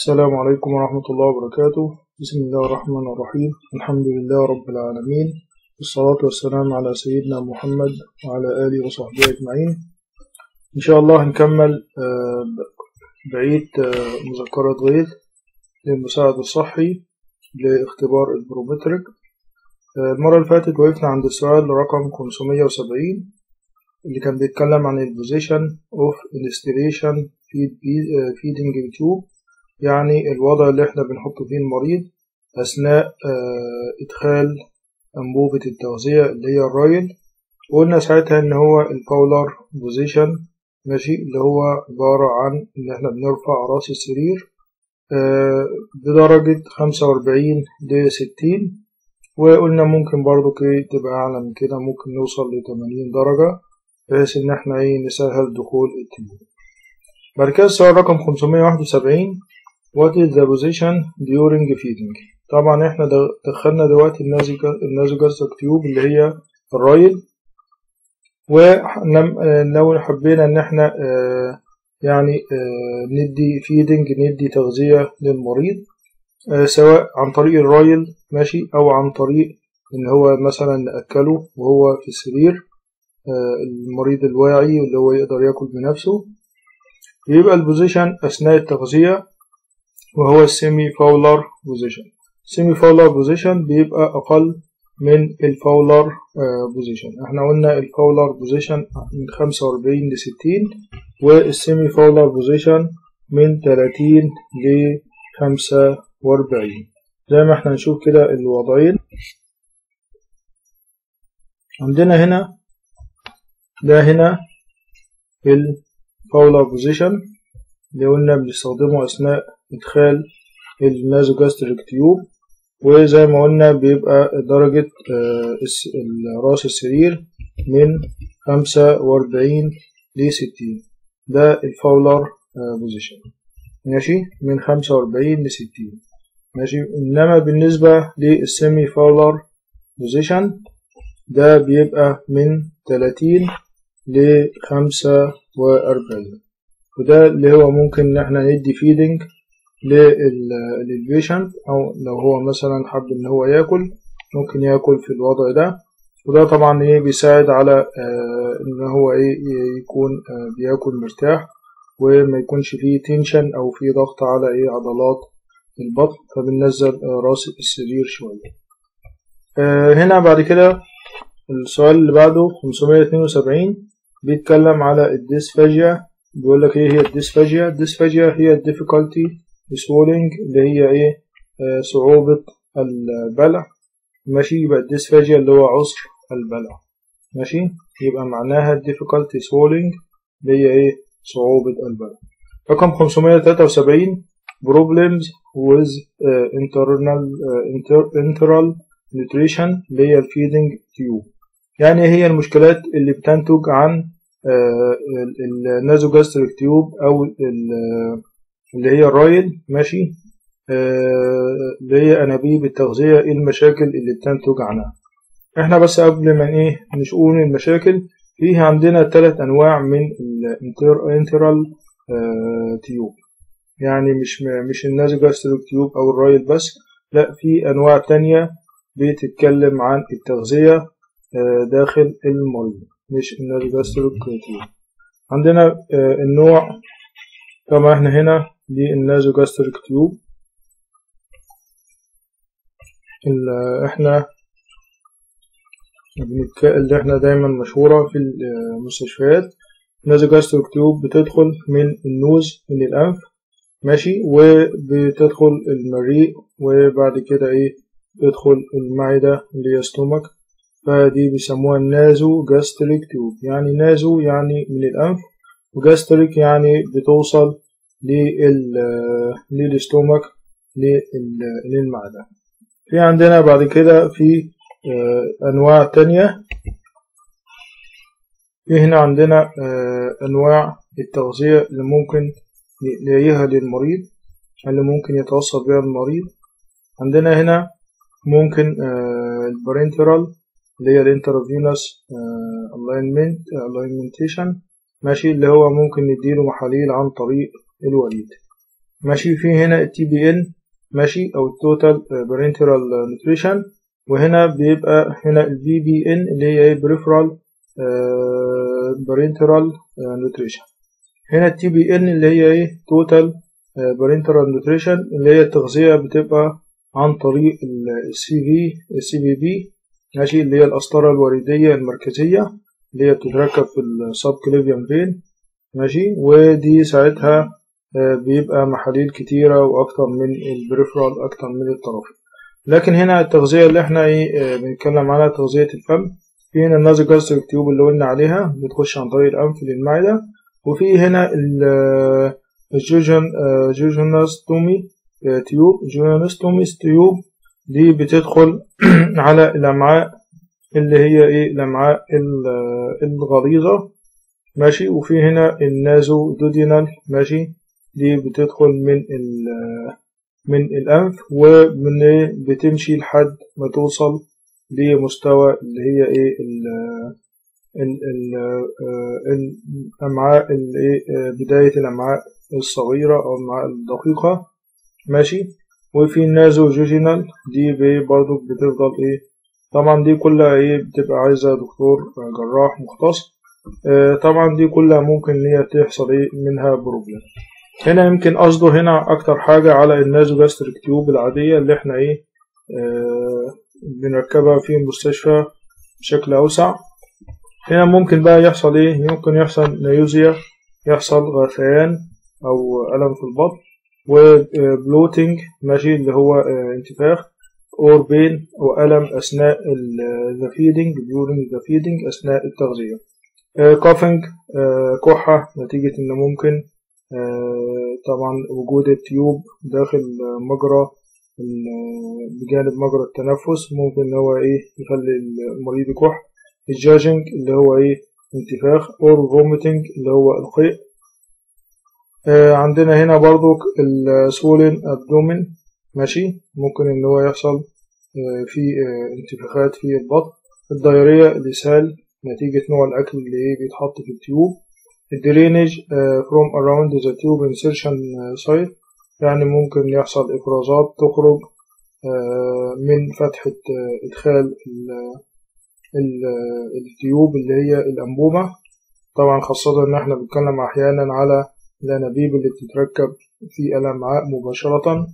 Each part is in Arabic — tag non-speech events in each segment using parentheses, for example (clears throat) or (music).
السلام عليكم ورحمة الله وبركاته. بسم الله الرحمن الرحيم. الحمد لله رب العالمين. والصلاة والسلام على سيدنا محمد وعلى آله وصحبه أجمعين. إن شاء الله هنكمل بقية مذكرة غيث للمساعد الصحي لاختبار ال Prometric. المرة اللي فاتت وقفنا عند السؤال رقم 570 اللي كان بيتكلم عن ال position of installation feeding tube يعني الوضع اللي إحنا بنحط فيه المريض أثناء إدخال أنبوبة التغذية اللي هي ال Ryle. وقلنا ساعتها إن هو ال Fowler position ماشي اللي هو عبارة عن إن إحنا بنرفع رأس السرير بدرجة خمسة وأربعين لستين وقلنا ممكن برضو تبقى أعلى من كده ممكن نوصل لتمانين درجة بحيث إن إحنا إيه نسهل دخول ال tube كده السؤال رقم خمسمية واحد وسبعين. What is the position during feeding? طبعا إحنا دخلنا دلوقتي ال nasogastric tube اللي هي ال Ryle. ولو حبينا إن إحنا يعني ندي feeding ندي تغذية للمريض سواء عن طريق ال Ryle ماشي أو عن طريق إن هو مثلا نأكله وهو في السرير المريض الواعي اللي هو يقدر ياكل بنفسه. يبقى ال position أثناء التغذية وهو ال semi-Fowler position ال semi-Fowler position بيبقى أقل من ال Fowler position إحنا قلنا ال Fowler position من خمسة وأربعين لستين وال semi-Fowler position من تلاتين لخمسة وأربعين. زي ما إحنا نشوف كده الوضعين. عندنا هنا ده هنا ال Fowler position اللي قلنا بنستخدمه أثناء إدخال ال nasogastric tube وزي ما قلنا بيبقى درجة راس السرير من خمسة وأربعين لستين ده ال Fowler position ماشي؟ من خمسة وأربعين لستين ماشي؟ إنما بالنسبة لل semi-Fowler position ده بيبقى من تلاتين لخمسة وأربعين. وده اللي هو ممكن إن إحنا ندي feeding لل patient أو لو هو مثلا حب إن هو يأكل ممكن يأكل في الوضع ده. وده طبعا إيه بيساعد على آه إن هو إيه يكون آه بيأكل مرتاح وما يكونش فيه tension أو فيه ضغط على إيه عضلات البطن. فبننزل آه راس السرير شوية. هنا بعد كده السؤال اللي بعده 572 بيتكلم على ال dysphagia. بيقول لك إيه هي ال dysphagia؟ ال dysphagia هي ال difficulty swallowing اللي هي إيه؟ آه صعوبة البلع. ماشي؟ يبقى ال dysphagia اللي هو عسر البلع. ماشي؟ يبقى معناها difficulty swallowing اللي هي إيه؟ صعوبة البلع. رقم 573 problems with uh, enteral uh, nutrition اللي هي ال feeding tube يعني هي المشكلات اللي بتنتج عن ال nasogastric tube أو اللي هي ال Ryle ماشي؟ اللي هي أنابيب التغذية إيه المشاكل اللي بتنتج عنها؟ إحنا بس قبل ما إيه نشوف المشاكل فيه عندنا ثلاث أنواع من ال enteral tube يعني مش مش ال nasogastric tube أو ال Ryle بس لا في أنواع تانية بتتكلم عن التغذية داخل المريض مش ال nasogastric tube عندنا النوع كما إحنا هنا دي ال nasogastric tube إحنا اللي إحنا دايما مشهورة في المستشفيات. ال nasogastric tube بتدخل من ال nose من الأنف ماشي؟ وبتدخل المريء وبعد كده إيه؟ تدخل المعدة اللي هي stomach فدي بيسموها ال nasogastric tube يعني naso يعني من الأنف و gastric يعني بتوصل لل stomach للمعدة. في عندنا بعد كده في أنواع تانية. في هنا عندنا أنواع التغذية اللي ممكن نلاقيها للمريض اللي ممكن يتوصل بها المريض. عندنا هنا ممكن ال parenteral اللي هي ال intravenous ال alimentation ال alimentation ماشي اللي هو ممكن نديله محاليل عن طريق الوريد ماشي في هنا ال TP ماشي أو ال total parenteral nutrition وهنا بيبقى هنا ال PPN اللي هي peripheral parenteral nutrition هنا ال TPN اللي هي إيه؟ total parenteral nutrition اللي هي التغذية بتبقى عن طريق ال CV ال CVP ماشي اللي هي القسطرة الوريدية المركزية اللي هي بتتركب في ال subclavian vein ماشي ودي ساعتها بيبقى محاليل كتيرة وأكتر من ال peripheral أكتر من الطرفي لكن هنا التغذية اللي إحنا إيه بنتكلم عنها تغذية الفم. في هنا ال nasogastric tube اللي قلنا عليها بتخش عن طريق الأنف للمعدة. وفي هنا ال jejun jejunostomy tube jejunostomy tube. دي بتدخل (clears throat) على الأمعاء اللي هي إيه الأمعاء الغليظة. ماشي. وفي هنا ال nasoduodenal. ماشي. دي بتدخل من من الأنف ومن بتمشي لحد ما توصل لمستوى اللي هي إيه ال ال ال الأمعاء اللي بداية الأمعاء الصغيرة أو الأمعاء الدقيقة. ماشي؟ وفي ال nasojejunal دي برضو بتفضل إيه طبعا دي كلها إيه بتبقى عايزة دكتور جراح مختص. طبعا دي كلها ممكن إن هي تحصل إيه منها problem هنا يمكن قصده هنا أكتر حاجة على ال nasogastric tube العادية اللي إحنا إيه آه بنركبها في المستشفى بشكل أوسع. هنا ممكن بقى يحصل إيه؟ ممكن يحصل nausea يحصل غثيان أو ألم في البطن و bloating ماشي اللي هو آه انتفاخ or pain وألم أثناء the feeding the feeding أثناء التغذية. coughing كحة نتيجة إن ممكن طبعا وجود ال tube داخل مجرى بجانب مجرى التنفس ممكن إن هو إيه يخلي المريض يكح. الجاجنج اللي هو إيه انتفاخ. or vomiting اللي هو القيء عندنا هنا برضو ال swollen abdomen ماشي؟ ممكن إن هو يحصل في انتفاخات في البطن. ال diarrhea الإسهال نتيجة نوع الأكل اللي بيتحط في ال tube. ال draining from around the tube insertion site يعني ممكن يحصل إفرازات تخرج من فتحة إدخال ال tube اللي هي الأنبوبة. طبعا خاصة إن إحنا بنتكلم أحيانا على الأنابيب اللي بتتركب في الأمعاء مباشرة.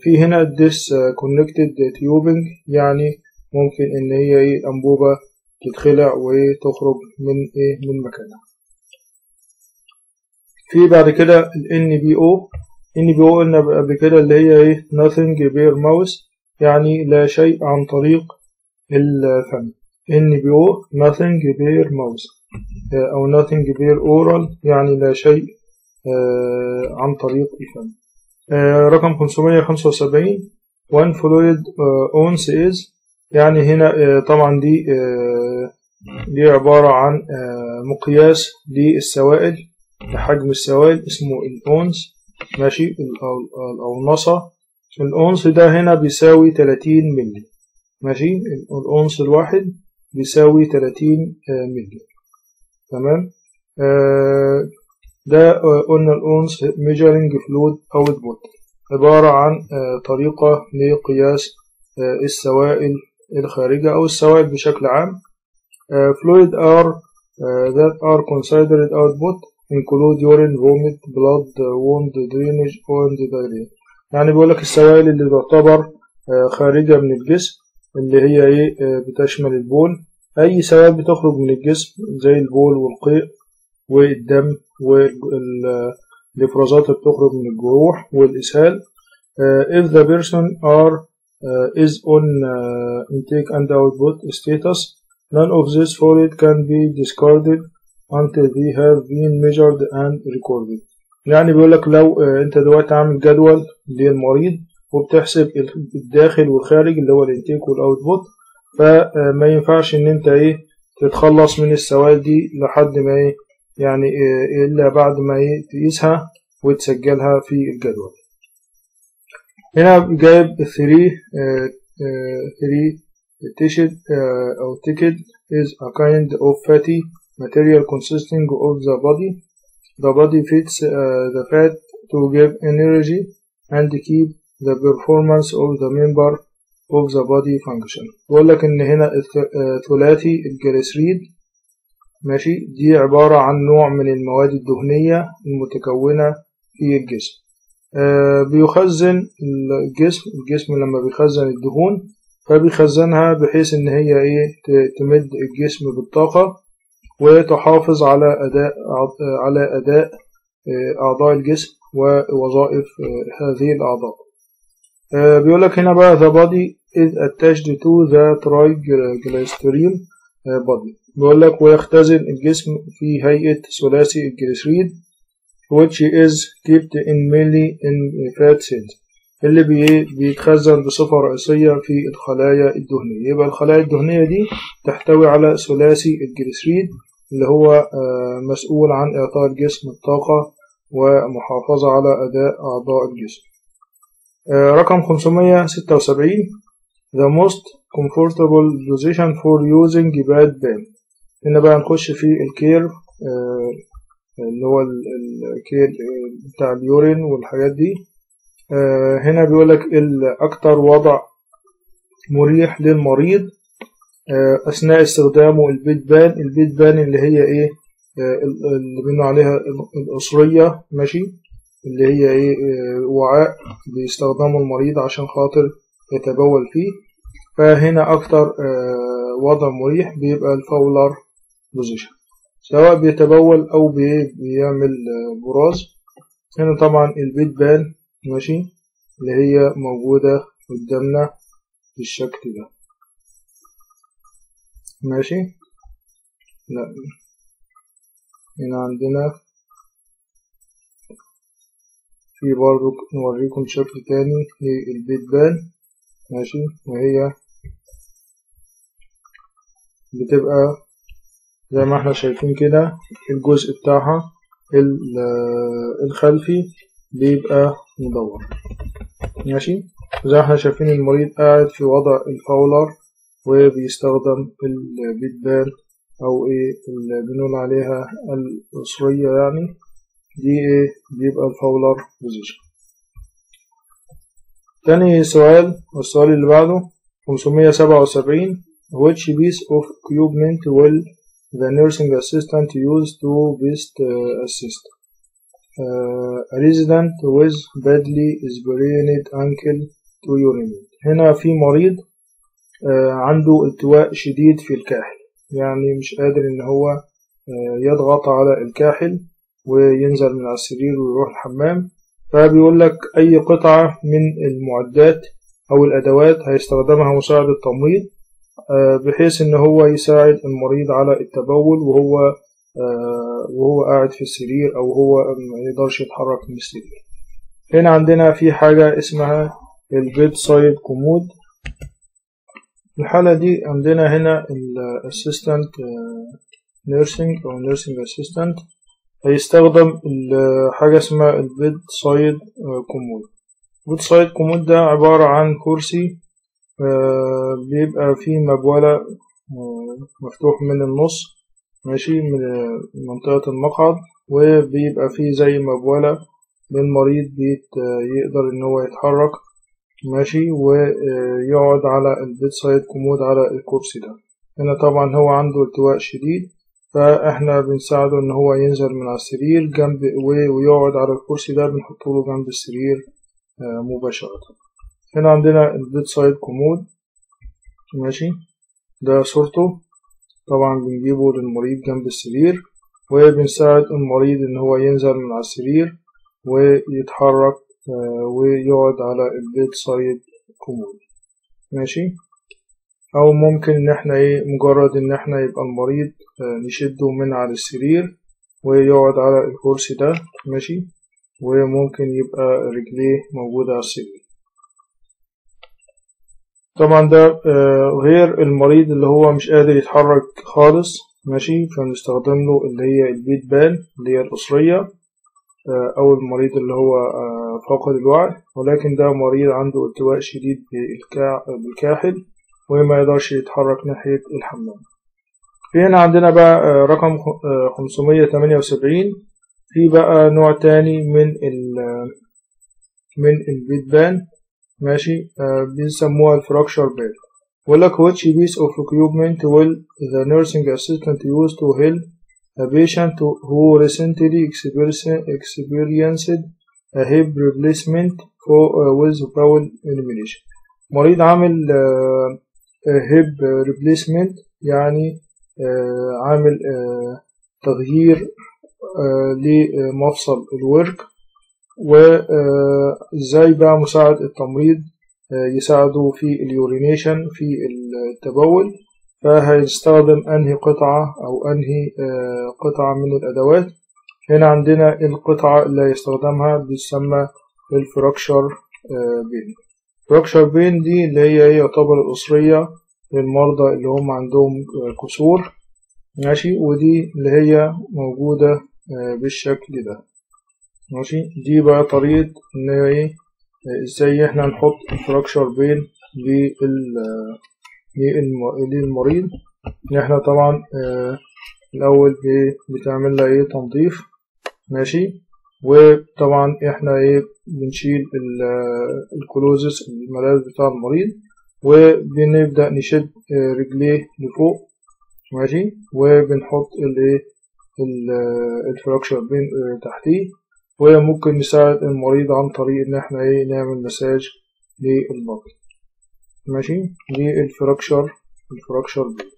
في هنا ال disconnected tubing يعني ممكن إن هي إيه الانبوبة تتخلع وتخرج من إيه من مكانها. في بعد كده ال NBO NBO قلنا قبل كده اللي هي إيه؟ nothing bear mouse. يعني لا شيء عن طريق الفم. NBO nothing bear mouse. أو nothing bear oral. يعني لا شيء عن طريق الفم. رقم 575 one fluid ounce is. يعني هنا طبعا دي دي عبارة عن مقياس للسوائل. لحجم السوائل اسمه الأونس ماشي؟ الأونصة الأونس ده هنا بيساوي 30 ملي ماشي؟ الأونس الواحد بيساوي 30 ملي تمام؟ ده قلنا الأونس measuring fluid output. عبارة عن طريقة لقياس السوائل الخارجة أو السوائل بشكل عام. fluid are that are considered output. Include urine, vomit, blood, wound, drainage and diarrhea. يعني بيقولك السوائل اللي تعتبر خارجة من الجسم اللي هي إيه بتشمل البول. أي سوائل بتخرج من الجسم زي البول والقيء والدم والإفرازات اللي بتخرج من الجروح والإسهال. if the person are is on intake and output status none of this fluid can be discarded. Until they have been measured and recorded. يعني بيقول لك لو انت دلوقتي عامل جدول للمريض وبتحسب الداخل والخارج اللي هو ال intake وال output فما ينفعش ان انت إيه تتخلص من السوائل دي لحد ما إيه يعني إلا بعد ما تقيسها وتسجلها في الجدول. هنا جايب 3 3 تيشت أو ticket is a kind of fatty material consisting of the body the body fits uh, the fat to give energy and keep the performance of the member of the body function. بقول لك إن هنا ثلاثي الجليسريد ماشي؟ دي عبارة عن نوع من المواد الدهنية المتكونة في الجسم. آه بيخزن الجسم الجسم لما بيخزن الدهون فبيخزنها بحيث إن هي إيه تمد الجسم بالطاقة وتحافظ على أداء على أداء أعضاء الجسم ووظائف هذه الأعضاء. بيقول لك هنا بقى the body is attached to the triglyceride body. بيقول لك ويختزن الجسم في هيئة ثلاثي الجليسريد which is kept in mainly in fat cells. اللي بي بيتخزن بصفة رئيسية في الخلايا الدهنية. يبقى الخلايا الدهنية دي تحتوي على ثلاثي الجليسريد اللي هو مسؤول عن إعطاء الجسم الطاقة ومحافظة على أداء أعضاء الجسم. رقم 576 The most comfortable position for using bad pen. هنا بقى نخش في الكير اللي هو الكير بتاع اليورين والحاجات دي. هنا بيقولك الأكتر وضع مريح للمريض أثناء استخدامه ال bedpan ال bedpan اللي هي إيه اللي بنقول عليها القصرية ماشي؟ اللي هي إيه وعاء بيستخدمه المريض عشان خاطر يتبول فيه. فهنا أكتر وضع مريح بيبقى ال Fowler position. سواء بيتبول أو بيعمل براز. هنا طبعا ال bedpan ماشي؟ اللي هي موجودة قدامنا بالشكل ده. ماشي؟ لا. هنا عندنا في برضو نوريكم شكل تاني للبيت بان. ماشي؟ وهي بتبقى زي ما إحنا شايفين كده الجزء بتاعها الخلفي بيبقى مدور ماشي؟ زي إحنا شايفين المريض قاعد في وضع ال Fowler وبيستخدم ال bedpan أو إيه اللي بنقول عليها القصرية يعني دي إيه؟ بيبقى ال Fowler position تاني سؤال والسؤال اللي بعده 577 which piece of equipment will the nursing assistant use to best uh, assist? A resident with badly sprained ankle to urinate. هنا في مريض uh, عنده التواء شديد في الكاحل. يعني مش قادر إن هو uh, يضغط على الكاحل وينزل من على السرير ويروح الحمام. فبيقول لك أي قطعة من المعدات أو الأدوات هيستخدمها مساعد التمريض بحيث إن هو يساعد المريض على التبول وهو وهو قاعد في السرير أو هو ما يقدرش يتحرك من السرير. هنا عندنا في حاجة اسمها ال bedside commode. الحالة دي عندنا هنا ال assistant nursing أو nursing assistant هيستخدم حاجة اسمها ال bedside commode. ال bedside commode ده عبارة عن كرسي بيبقى فيه مبولة مفتوح من النص. ماشي من منطقة المقعد وبيبقى فيه زي مبولة للمريض يقدر إن هو يتحرك ماشي ويقعد على ال bedside commode على الكرسي ده. هنا طبعا هو عنده التواء شديد فإحنا بنساعده إن هو ينزل من على السرير جنب ويقعد على الكرسي ده بنحطه جنب السرير مباشرة. هنا عندنا ال bedside commode ماشي ده صورته. طبعا بنجيبه للمريض جنب السرير وبنساعد المريض إن هو ينزل من على السرير ويتحرك ويقعد على ال bedside commode. ماشي؟ أو ممكن إن إحنا إيه مجرد إن إحنا يبقى المريض نشده من على السرير ويقعد على الكرسي ده ماشي؟ وممكن يبقى رجليه موجودة على السرير. طبعا ده غير المريض اللي هو مش قادر يتحرك خالص ماشي؟ فنستخدم له اللي هي البيت بان اللي هي القصرية أو المريض اللي هو فاقد الوعي. ولكن ده مريض عنده التواء شديد بالكاحل وما يقدرش يتحرك ناحية الحمام. في هنا عندنا بقى رقم 578 في بقى نوع تاني من ال من البيت بان. ماشي آه بيسموها الفراكشر بان بيقول لك which piece of equipment will the nursing assistant use to help a patient who recently experienced a hip replacement for uh, with bowel elimination مريض عامل hip replacement يعني آه عامل آه تغيير آه لمفصل الورك وإزاي بقى مساعد التمريض يساعده في ال urination في التبول فهيستخدم أنهي قطعة أو أنهي قطعة من الأدوات. هنا عندنا القطعة اللي هيستخدمها بتسمى الفراكشر بين. فراكشر بين دي اللي هي يعتبر الأسرية للمرضى اللي هم عندهم كسور. ماشي؟ ودي اللي هي موجودة بالشكل ده. ماشي؟ دي بقى طريقة إن إيه؟ إزاي إحنا نحط الفراكشر بين للمريض إن إحنا طبعا آه الأول بتعمل لها إيه؟ تنظيف. ماشي؟ وطبعا إحنا إيه؟ بنشيل الكلوزس الملاذ بتاع المريض. وبنبدأ نشد رجليه لفوق. ماشي؟ وبنحط الايه الفراكشر بين تحتيه. وممكن نساعد المريض عن طريق إن إحنا إيه نعمل مساج للبطن ماشي؟ دي الفراكشر بين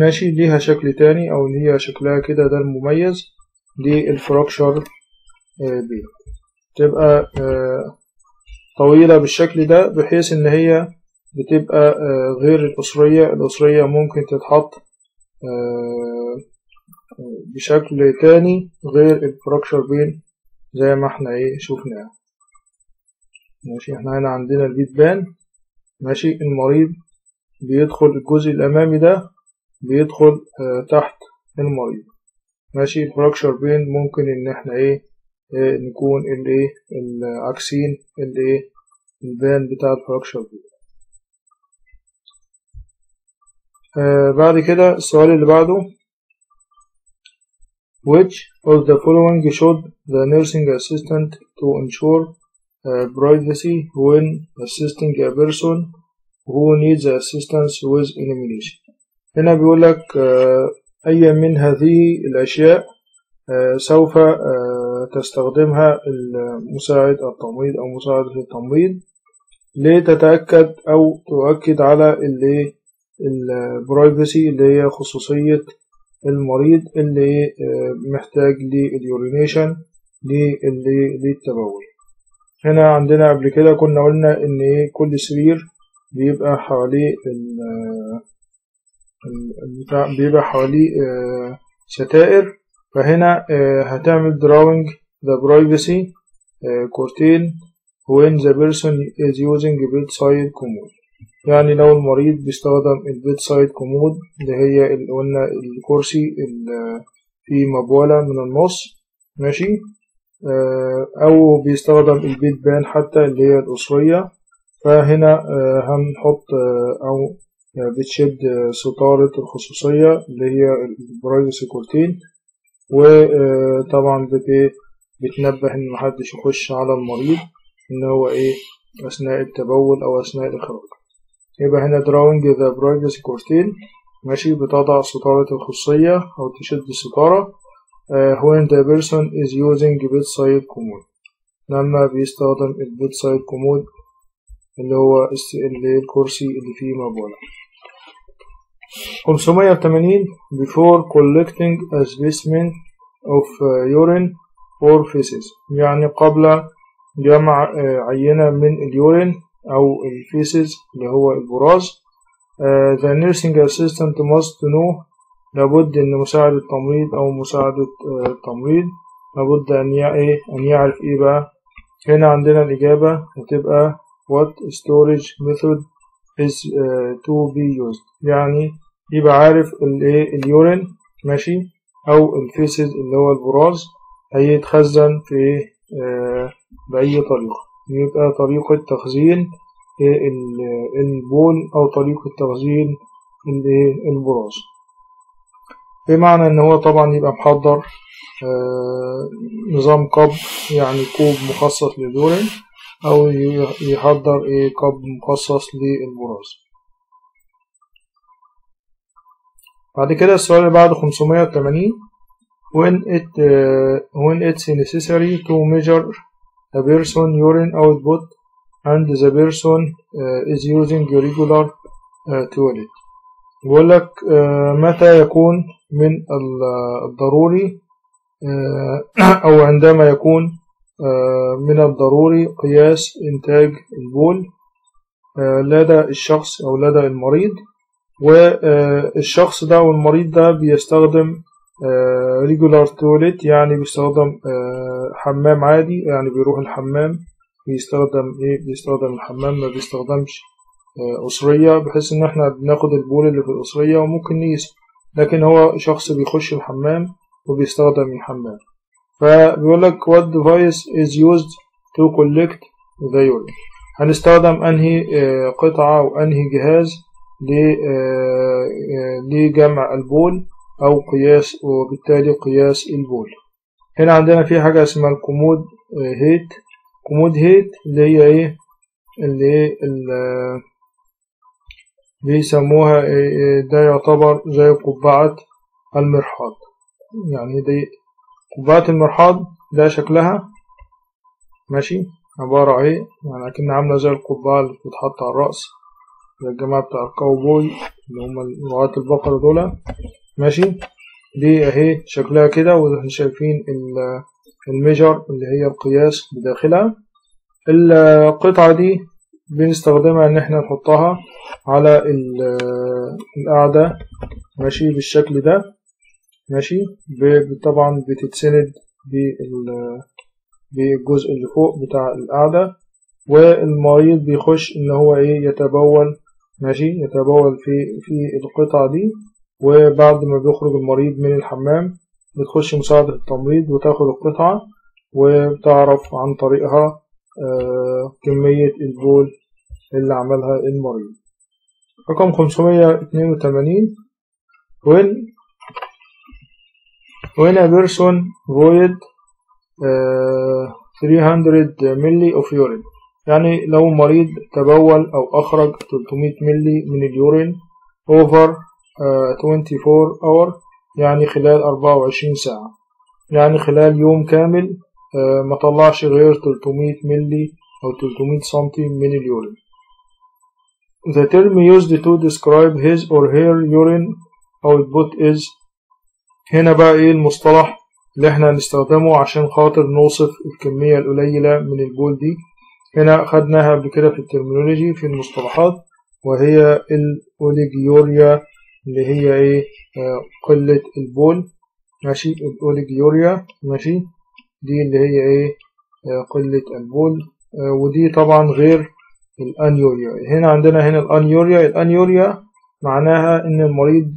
ماشي؟ ليها شكل تاني أو هي شكلها كده ده المميز. دي الفراكشر بين تبقى طويلة بالشكل ده بحيث إن هي بتبقى غير الأسرية. الأسرية ممكن تتحط بشكل تاني غير الفراكشر بين زي ما إحنا إيه شفناه ماشي إحنا هنا عندنا البيت بان. ماشي المريض بيدخل الجزء الأمامي ده بيدخل تحت المريض. ماشي الفراكشر بين ممكن إن إحنا إيه, إيه نكون الايه العكسين الايه البان بتاع الفراكشر بين. آه بعد كده السؤال اللي بعده. Which of the following should the nursing assistant to ensure uh, privacy when assisting a person who needs assistance with elimination هنا بيقول لك uh, أي من هذه الأشياء uh, سوف تستخدمها المساعد التمريض أو مساعد التمريض لتتأكد أو تؤكد على البرايفسي اللي هي خصوصية المريض اللي محتاج لل urination للتبول. هنا عندنا قبل كده كنا قلنا إن كل سرير بيبقى حواليه بيبقى حواليه ستائر. فهنا هتعمل drawing the privacy curtain when the person is using bedside commode يعني لو المريض بيستخدم ال bedside commode اللي هي اللي قلنا الكرسي اللي فيه مبولة من النص ماشي؟ أو بيستخدم البيت بان حتى اللي هي الأسرية فهنا هنحط أو بتشد ستارة الخصوصية اللي هي البرايفسي كورتين. وطبعا بتنبه إن محدش يخش على المريض إن هو إيه أثناء التبول أو أثناء الإخراج. يبقى هنا drawing the privacy curtain ماشي؟ بتضع ستارة الخصوصية أو تشد الستارة. uh, when the person is using bedside commode. لما بيستخدم ال bedside commode اللي هو الكرسي اللي فيه مبولة 580 before collecting a specimen of urine or feces. يعني قبل جمع عينة من ال urine أو ال feces اللي هو البراز. uh, the nursing assistant must know. لابد إن مساعد التمريض أو مساعدة التمريض لابد أن إيه أن يعرف إيه بقى. هنا عندنا الإجابة. هتبقى what storage method is uh, to be used. يعني يبقى عارف الإيه ال urine ماشي أو ال feces اللي هو البراز. هيتخزن في بأي طريقة. يبقى طريقة تخزين البول أو طريقة تخزين البراز. بمعنى إن هو طبعا يبقى محضر آه، نظام قب يعني كوب مخصص لليورين أو يحضر إيه قب مخصص للبراز. بعد كده السؤال اللي بعده 580 when it uh, when it's necessary to measure a person urine output and the person uh, is using regular uh, toilet. بيقول لك آه، متى يكون من ال- الضروري آه، (coughs) أو عندما يكون آه، من الضروري قياس إنتاج البول آه، لدى الشخص أو لدى المريض. والشخص ده أو المريض ده بيستخدم regular toilet يعني بيستخدم آه، حمام عادي يعني بيروح الحمام بيستخدم إيه؟ بيستخدم الحمام ما بيستخدمش آه، قسرية بحيث إن إحنا بناخد البول اللي في القسرية وممكن نقيسه. لكن هو شخص بيخش الحمام وبيستخدم الحمام. فبيقول لك what device is used to collect the urine. هنستخدم أنهي آه، قطعة أو أنهي جهاز آه، آه، لجمع البول. أو قياس وبالتالي قياس البول هنا عندنا في حاجة اسمها ال commode آه، hat. commode hat اللي هي إيه؟ اللي بيسموها إيه إيه ده يعتبر زي قبعة المرحاض. يعني دي قبعة المرحاض ده شكلها. ماشي؟ عبارة إيه؟ يعني أكن عاملة زي القبعة اللي بتتحط على الرأس الجماعة بتاع الكاوبوي اللي هم رعاة البقرة دول. ماشي؟ دي اهي شكلها كده وإحنا شايفين ال- الميجر اللي هي القياس بداخلها. القطعة دي بنستخدمها ان إحنا نحطها على ال- القاعدة ماشي؟ بالشكل ده ماشي؟ طبعا بتتسند بال- بالجزء اللي فوق بتاع القاعدة والمريض بيخش ان هو إيه؟ يتبول ماشي؟ يتبول في في القطعة دي. وبعد ما بيخرج المريض من الحمام بتخش مساعدة التمريض وتاخد القطعة وبتعرف عن طريقها آه، كمية البول اللي عملها المريض. رقم 582 when when a person void آه، 300 ملي of urine. يعني لو مريض تبول أو أخرج 300 ملي من اليورين over 24 hour يعني خلال 24 ساعة. يعني خلال يوم كامل آه، ما طلعش غير 300 ملي أو 300 سنتي من ال urine The term used to describe his or her urine output is هنا بقى إيه المصطلح اللي إحنا هنستخدمه عشان خاطر نوصف الكمية القليلة من البول دي. هنا خدناها قبل كده في ال terminology في المصطلحات وهي ال oliguria اللي هي إيه؟ آه، قلة البول ماشي؟ الأوليجيوريا ماشي؟ دي اللي هي إيه؟ آه، قلة البول. آه، ودي طبعا غير الأنيوريا. هنا عندنا هنا الأنيوريا. الأنيوريا معناها إن المريض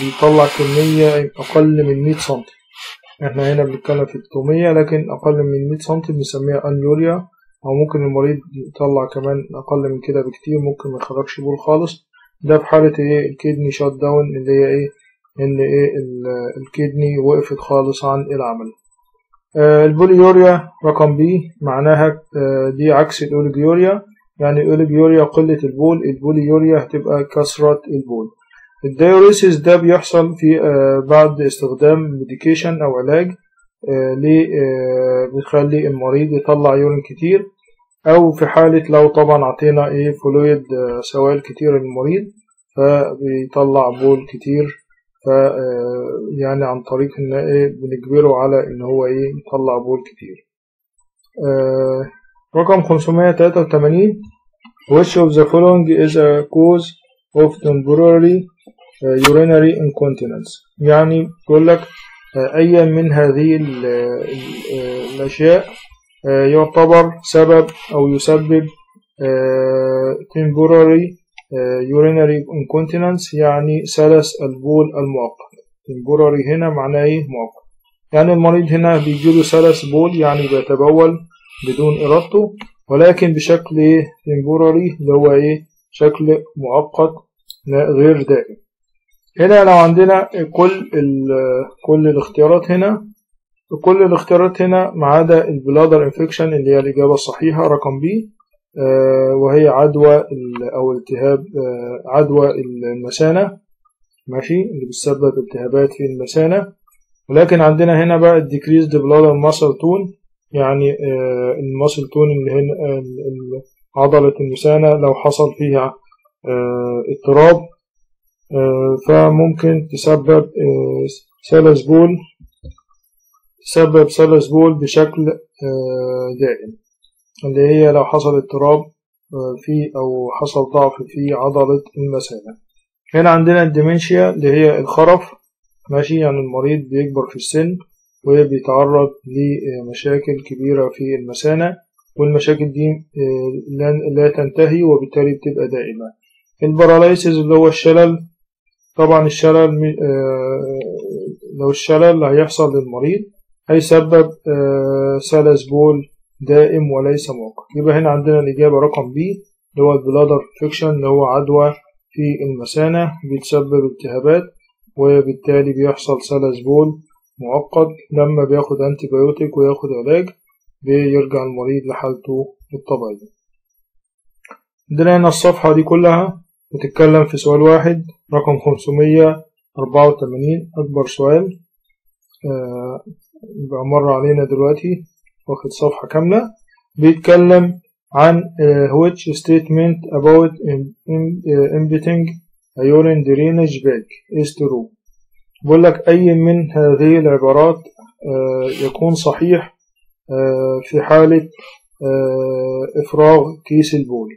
بيطلع كمية أقل من 100 سنتي. إحنا هنا بنتكلم في 300 لكن أقل من 100 سنتي بنسميها أنيوريا. أو ممكن المريض يطلع كمان أقل من كده بكتير ممكن ما يخرجش بول خالص. ده في حالة إيه؟ ال kidney shut down اللي هي إيه؟ إن إيه؟ ال- ال kidney وقفت خالص عن العمل. آه، ال polyuria رقم B معناها آه، دي عكس ال oliguria يعني ال oliguria قلة البول ال polyuria هتبقى كثرة البول. ال diuresis ده بيحصل في آه، بعد استخدام medication أو علاج آه، ليه آه، بيخلي المريض يطلع urine كتير. أو في حالة لو طبعا عطينا إيه فلويد آه، سوائل كتير للمريض فبيطلع بول كتير ف آه، يعني عن طريق إن إيه بنجبره على إن هو إيه يطلع بول كتير. آه، رقم 583 Which of the following is a cause of temporary urinary incontinence يعني بيقول لك أي من هذه ال- ال- الأشياء يعتبر سبب أو يسبب آه، temporary آه، urinary incontinence يعني سلس البول المؤقت. temporary هنا معناه إيه؟ مؤقت. يعني المريض هنا بيجيله سلس بول يعني بيتبول بدون إرادته ولكن بشكل إيه؟ temporary اللي هو إيه؟ شكل مؤقت غير دائم. هنا لو عندنا كل كل الاختيارات هنا كل الاختيارات هنا ما عدا ال bladder infection اللي هي الإجابة الصحيحة رقم B وهي عدوى أو التهاب عدوى المثانة ماشي؟ اللي بتسبب التهابات في المثانة ولكن عندنا هنا بقى decreased bladder muscle tone يعني ال muscle tone اللي هنا عضلة المثانة لو حصل فيها اضطراب فممكن تسبب سلس بول. تسبب سلس بول بشكل دائم اللي هي لو حصل اضطراب في أو حصل ضعف في عضلة المثانة هنا عندنا الديمنشيا اللي هي الخرف ماشي يعني المريض بيكبر في السن وبيتعرض لمشاكل كبيرة في المثانة والمشاكل دي لا تنتهي وبالتالي بتبقى دائمة. ال paralysis اللي هو الشلل طبعا الشلل لو الشلل هيحصل للمريض هيسبب سلس بول دائم وليس مؤقت يبقى هنا عندنا الإجابة رقم B اللي هو ال bladder infection اللي هو عدوى في المثانة بتسبب التهابات وبالتالي بيحصل سلس بول مؤقت لما بياخد انتي بايوتيك وياخد علاج بيرجع المريض لحالته الطبيعية. عندنا هنا الصفحة دي كلها بتتكلم في سؤال واحد رقم خمسمية أربعة وتمانين أكبر سؤال. آه يبقى مر علينا دلوقتي واخد صفحة كاملة. بيتكلم عن uh, which statement about emptying a urine drainage bag is true. بقول لك أي من هذه العبارات uh, يكون صحيح uh, في حالة إفراغ كيس البول.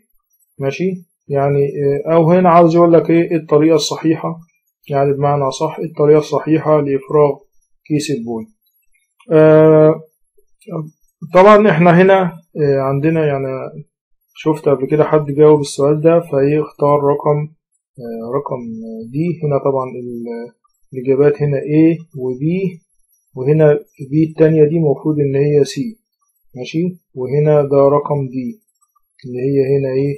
ماشي؟ يعني أو هنا عاوز يقول لك إيه؟ الطريقة الصحيحة. يعني بمعنى صح الطريقة الصحيحة لإفراغ كيس البول. طبعا إحنا هنا عندنا يعني شفت قبل كده حد جاوب السؤال ده فيختار رقم رقم D هنا طبعا الإجابات هنا A و B وهنا B التانية دي المفروض إن هي C. ماشي؟ وهنا ده رقم D. اللي هي هنا إيه؟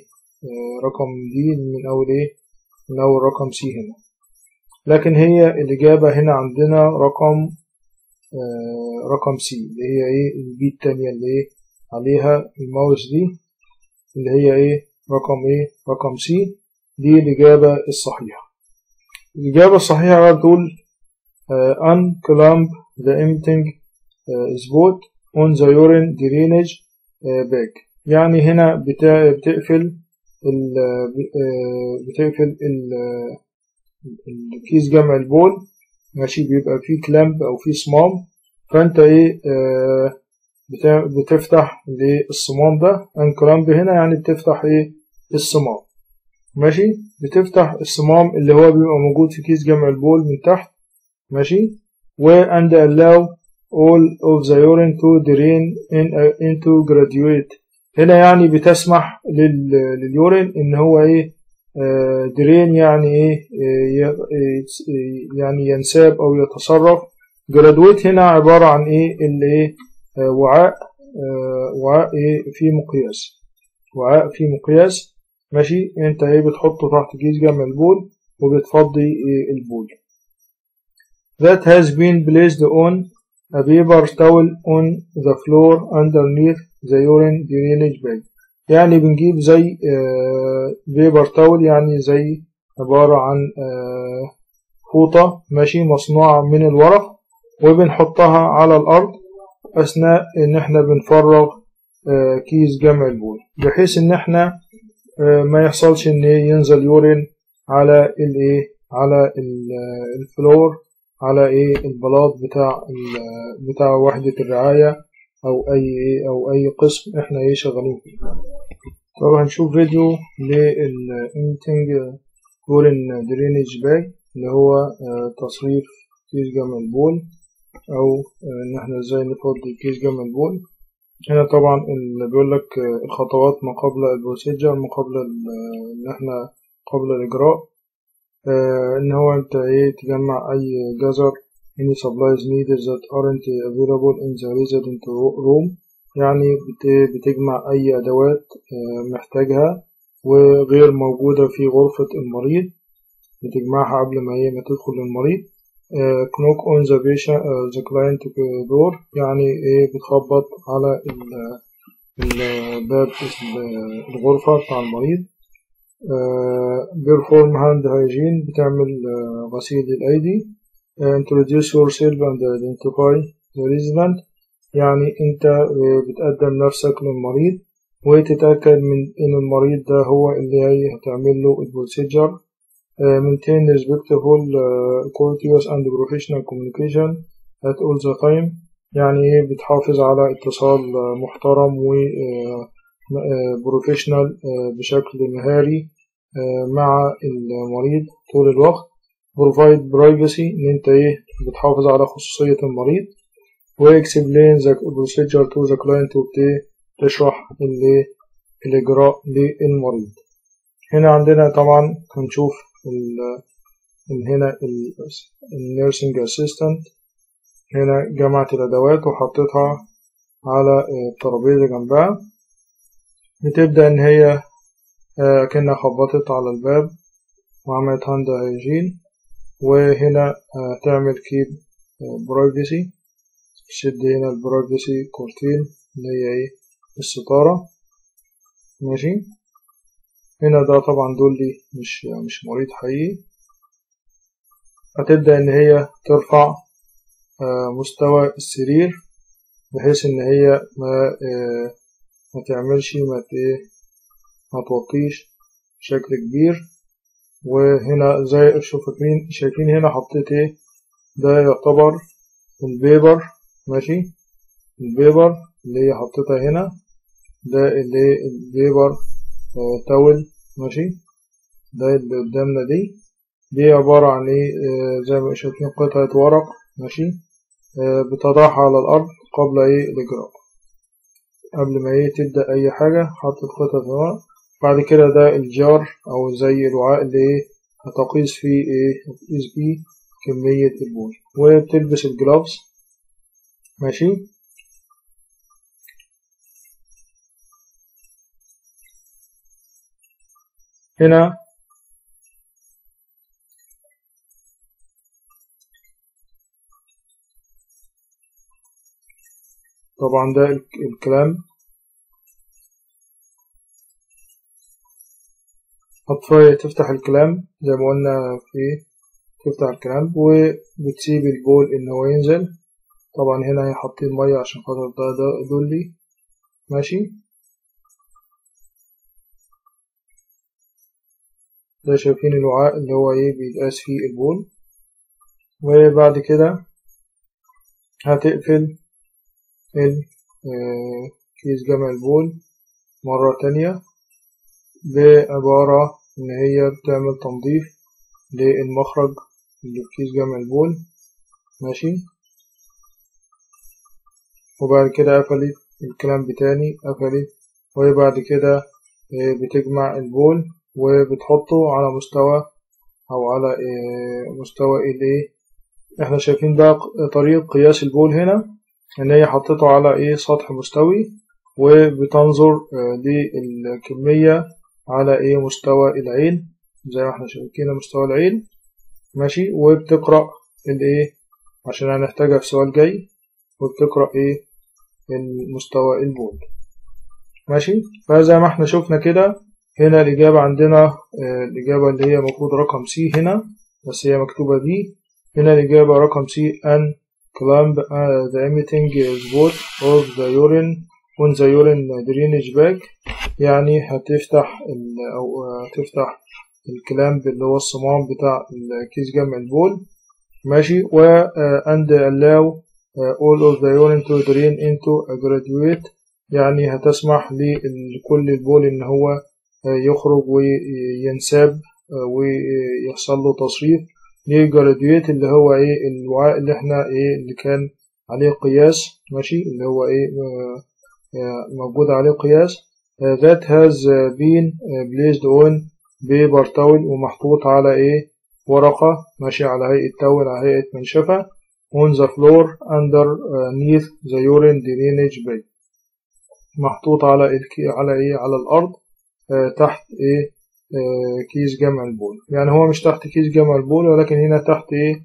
رقم D من أول إيه؟ من أول رقم C هنا. لكن هي الإجابة هنا عندنا رقم رقم C اللي هي إيه؟ ال B التانية اللي إيه؟ عليها الماوس دي اللي هي إيه؟ رقم إيه؟ رقم سي دي الإجابة الصحيحة. الإجابة الصحيحة بتقول uh, unclamp the emptying spot on the urine drainage bag يعني هنا. بتقفل ال... بتقفل ال... الكيس جمع البول ماشي بيبقى فيه كلامب أو فيه صمام. فأنت إيه آه بتفتح للصمام ده. unclamp هنا يعني بتفتح إيه الصمام. ماشي؟ بتفتح الصمام اللي هو بيبقى موجود في كيس جمع البول من تحت. ماشي؟ و and allow all of the urine to drain in, into graduate. هنا يعني بتسمح لل, لل urine إن هو إيه drain يعني إيه يعني ينساب أو يتصرف. جرادويت هنا عبارة عن إيه؟ اللي إيه؟ وعاء وعاء إيه؟ في مقياس. وعاء في مقياس. ماشي؟ أنت إيه؟ بتحطه تحت كيس جمع البول وبتفضي إيه؟ البول. That has been placed on a paper towel on the floor underneath the urine drainage bag. يعني بنجيب زي paper towel يعني زي عبارة عن فوطة ماشي مصنوعة من الورق وبنحطها على الأرض أثناء إن إحنا بنفرغ كيس جمع البول. بحيث إن إحنا ما يحصلش إن ينزل urine على الإيه على ال floor على إيه البلاط بتاع بتاع وحدة الرعاية أو أي أو أي قسم إحنا إيه شغالين فيه. طب هنشوف فيديو لل emptying urine drainage bag اللي هو تصريف كيس جمع البول أو إن إحنا إزاي نفضي كيس جمع البول. هنا طبعا اللي بيقول لك الخطوات ما قبل ال procedure ما قبل إن إحنا قبل الإجراء. إن هو أنت إيه تجمع أي جزر any supplies needed that aren't available in the resident room. يعني بتجمع أي أدوات محتاجها وغير موجودة في غرفة المريض بتجمعها قبل ما هي ما تدخل للمريض. on the patient the client door يعني إيه بتخبط على الباب الغرفة بتاع المريض. perform hand hygiene بتعمل غسيل للأيدي introduce yourself and identify the resident. يعني انت بتقدم نفسك للمريض وتتأكد من إن المريض ده هو اللي هي هتعمل له البروسيجر maintain respectful courteous and professional communication at all the time. يعني إيه بتحافظ على اتصال محترم و professional بشكل مهاري مع المريض طول الوقت. Provide privacy إن أنت إيه بتحافظ على خصوصية المريض. و explain the procedure to the client وبتشرح الإجراء للمريض هنا عندنا طبعا هنشوف ال هنا ال nursing assistant هنا جمعت الأدوات وحطيتها على الترابيزة جنبها. بتبدأ إن هي كأنها خبطت على الباب وعملت hand hygiene. وهنا هتعمل keep privacy تشد هنا ال privacy curtain اللي هي إيه؟ الستارة. ماشي؟ هنا ده طبعا دول لي مش مش مريض حقيقي. هتبدأ إن هي ترفع مستوى السرير بحيث إن هي ما ما تعملش ما ما توطيش بشكل كبير. وهنا زي شايفين شايفين هنا حطيت إيه؟ ده يعتبر ال paper. ماشي؟ ال paper اللي هي حطيتها هنا ده اللي ال paper آه towel ماشي؟ ده اللي قدامنا دي. دي عبارة عن إيه؟ آه زي ما شايفين قطعة ورق ماشي؟ آه بتضعها على الأرض قبل إيه؟ الإجراء. قبل ما إيه؟ تبدأ أي حاجة حطت قطعة ورق بعد كده ده الجار أو زي الوعاء اللي إيه؟ هتقيس فيه إيه؟ هتقيس فيه كمية البول. وبتلبس الجلافز. ماشي. هنا. طبعا ده الكلام. هتفرق تفتح الكلام. زي ما قلنا في تفتح الكلام. وبتسيب البول إن هو ينزل. طبعا هنا حاطين مية عشان خاطر ده, ده دول لي ماشي. ده شايفين الوعاء اللي هو إيه بيتقاس فيه البول. وبعد كده هتقفل كيس جمع البول مرة تانية. بعبارة إن هي بتعمل تنظيف للمخرج اللي في كيس جمع البول. ماشي. وبعد كده قفلت الكلام بتاني قفلت وبعد كده بتجمع البول وبتحطه على مستوى أو على مستوى الايه إحنا شايفين بقى طريقة قياس البول هنا إن هي حطيته على إيه؟ سطح مستوي وبتنظر للكمية على إيه؟ مستوى العين زي ما إحنا شايفين مستوى العين. ماشي؟ وبتقرأ الإيه؟ عشان هنحتاجها في سؤال جاي. وبتقرأ إيه؟ المستوى البول ماشي؟ فزي ما إحنا شفنا كده هنا الإجابة عندنا آه الإجابة اللي هي المفروض رقم C هنا بس هي مكتوبة D. هنا الإجابة رقم C unclamp uh, the emptying spout of the urine on the urine drainage bag. يعني هتفتح أو هتفتح الكلامب اللي هو الصمام بتاع الكيس جمع البول. ماشي؟ و allow uh, all of the urine to drain into a graduate. يعني هتسمح لكل البول إن هو يخرج وينساب ويحصل له تصريف. للجراديويت اللي هو إيه الوعاء اللي إحنا إيه اللي كان عليه قياس. ماشي؟ اللي هو إيه موجود عليه قياس. That has been placed on paper towel ومحطوط على إيه ورقة. ماشي؟ على هيئة towel على هيئة منشفة. On the floor underneath the urine drainage bag محطوط على على إيه؟ على الأرض تحت إيه؟ كيس جمع البول. يعني هو مش تحت كيس جمع البول ولكن هنا تحت إيه؟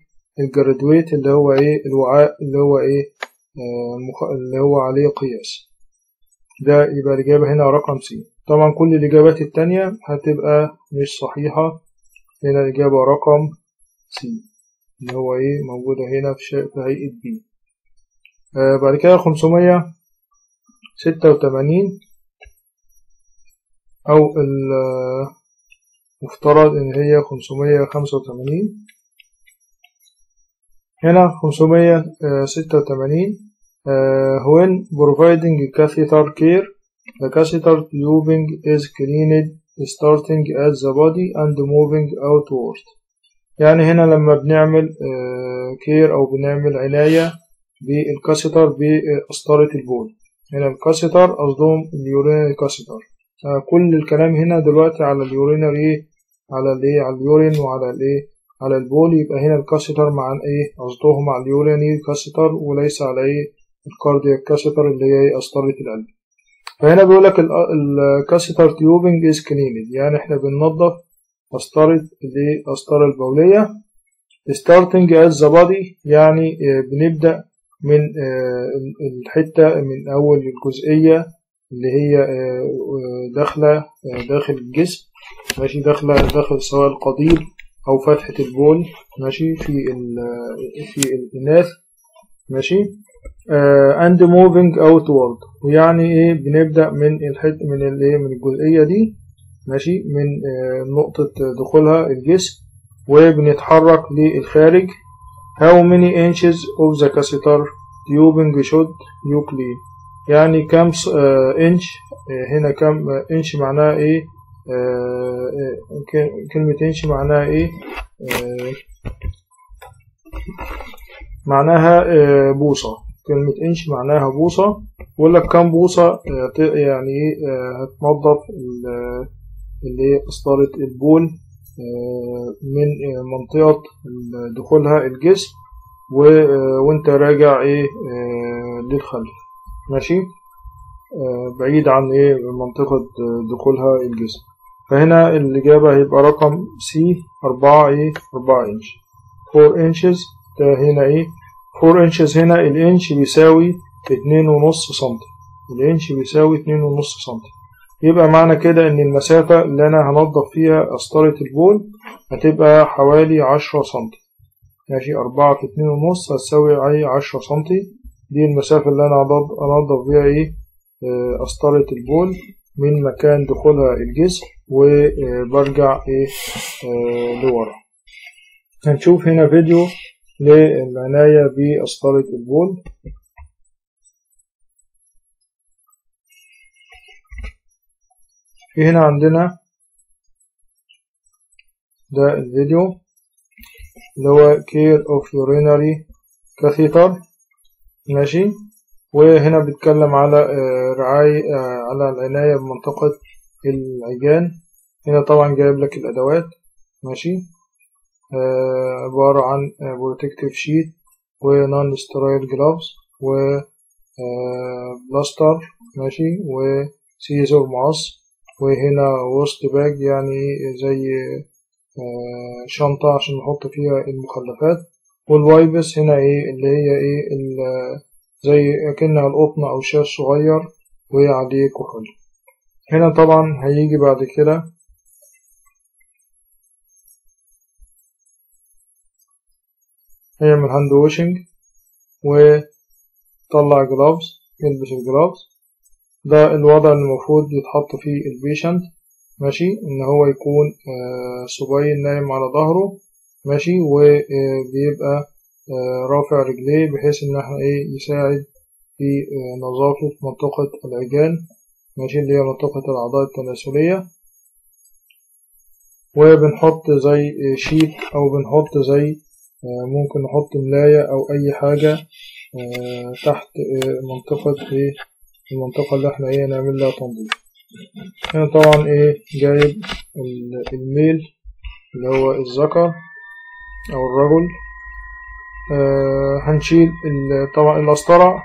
ال graduate اللي هو إيه؟ الوعاء اللي هو إيه؟ اللي هو عليه قياس. ده يبقى الإجابة هنا رقم C. طبعا كل الإجابات التانية هتبقى مش صحيحة. هنا الإجابة رقم C. اللي هو إيه موجودة هنا في, هيئة B آه بعد كده خمسمية ستة وتمانين أو المفترض إن هي خمسمية خمسة وتمانين. هنا خمسمية ستة وتمانين when providing catheter care the catheter tubing is cleaned starting at the body and moving outward. يعني هنا لما بنعمل care أو بنعمل عناية بال catheter بقسطرة البول. هنا ال catheter قصدهم ال urinary catheter. كل الكلام هنا دلوقتي على ال urinary على الإيه؟ على ال urine وعلى الإيه؟ على البول. يبقى هنا ال catheter مع إيه؟ قصدهم على ال urinary catheter وليس على إيه؟ ال cardiac catheter اللي هي قسطرة القلب. فهنا بيقول لك ال catheter tubing is cleaned يعني إحنا بننظف الايه القسطرة البولية starting at the body يعني بنبدأ من الحتة من أول الجزئية اللي هي داخلة داخل الجسم. ماشي؟ داخلة داخل سواء القضيب أو فتحة البول. ماشي؟ في في الإناث. ماشي؟ and moving outward. ويعني إيه؟ بنبدأ من الحتة من الإيه؟ من الجزئية دي. ماشي من نقطة دخولها الجسم وبنتحرك للخارج. How many inches of the catheter tubing should you clean? يعني كم انش هنا كم انش معناها إيه؟ كلمة انش معناها إيه؟ معناها بوصة. كلمة انش معناها بوصة. بقول لك كم بوصة يعني إيه؟ هتنظف اللي هي قسطرة البول من منطقة دخولها الجسم وانت راجع إيه للخلف. ماشي؟ بعيد عن إيه منطقة دخولها الجسم. فهنا الإجابة هيبقى رقم C أربعة إيه أربعة inch four inches ده هنا إيه four inches هنا الإنش بيساوي اتنين ونص سنتي. الإنش بيساوي اتنين ونص سنتي. يبقى معنى كده إن المسافة اللي أنا هنضف فيها قسطرة البول هتبقى حوالي عشرة سنتي. ماشي؟ أربعة في اتنين ونص هتساوي أي عشرة سنتي. دي المسافة اللي أنا أنضف بيها إيه؟ قسطرة البول من مكان دخولها الجسم وبرجع إيه؟ لورا. هنشوف هنا فيديو للعناية بقسطرة البول. في هنا عندنا ده الفيديو اللي هو care of urinary catheter ماشي وهنا بيتكلم على رعاية على العناية بمنطقة العجان هنا طبعا جايب لك الأدوات ماشي؟ عبارة عن protective sheet و non sterile gloves و بلاستر ماشي؟ و scissor مقص وهنا waste bag يعني زي شنطة عشان نحط فيها المخلفات. وال wipes هنا إيه؟ اللي هي إيه؟ زي اكنها القطن أو شاش صغير وعليه كحول هنا طبعا هيجي بعد كده هيعمل hand washing وطلع gloves يلبس ال gloves ده الوضع اللي المفروض يتحط فيه ال patient ماشي؟ إن هو يكون supine نايم على ظهره ماشي؟ وبيبقى رافع رجليه بحيث إن إحنا إيه يساعد في نظافة منطقة العجان ماشي؟ اللي هي منطقة الأعضاء التناسلية. وبنحط زي شيت أو بنحط زي ممكن نحط ملاية أو أي حاجة تحت منطقة إيه المنطقة اللي إحنا إيه نعمل لها تنظيف هنا طبعا إيه جايب الميل اللي هو الذكر أو الرجل. آه هنشيل طبعا القسطرة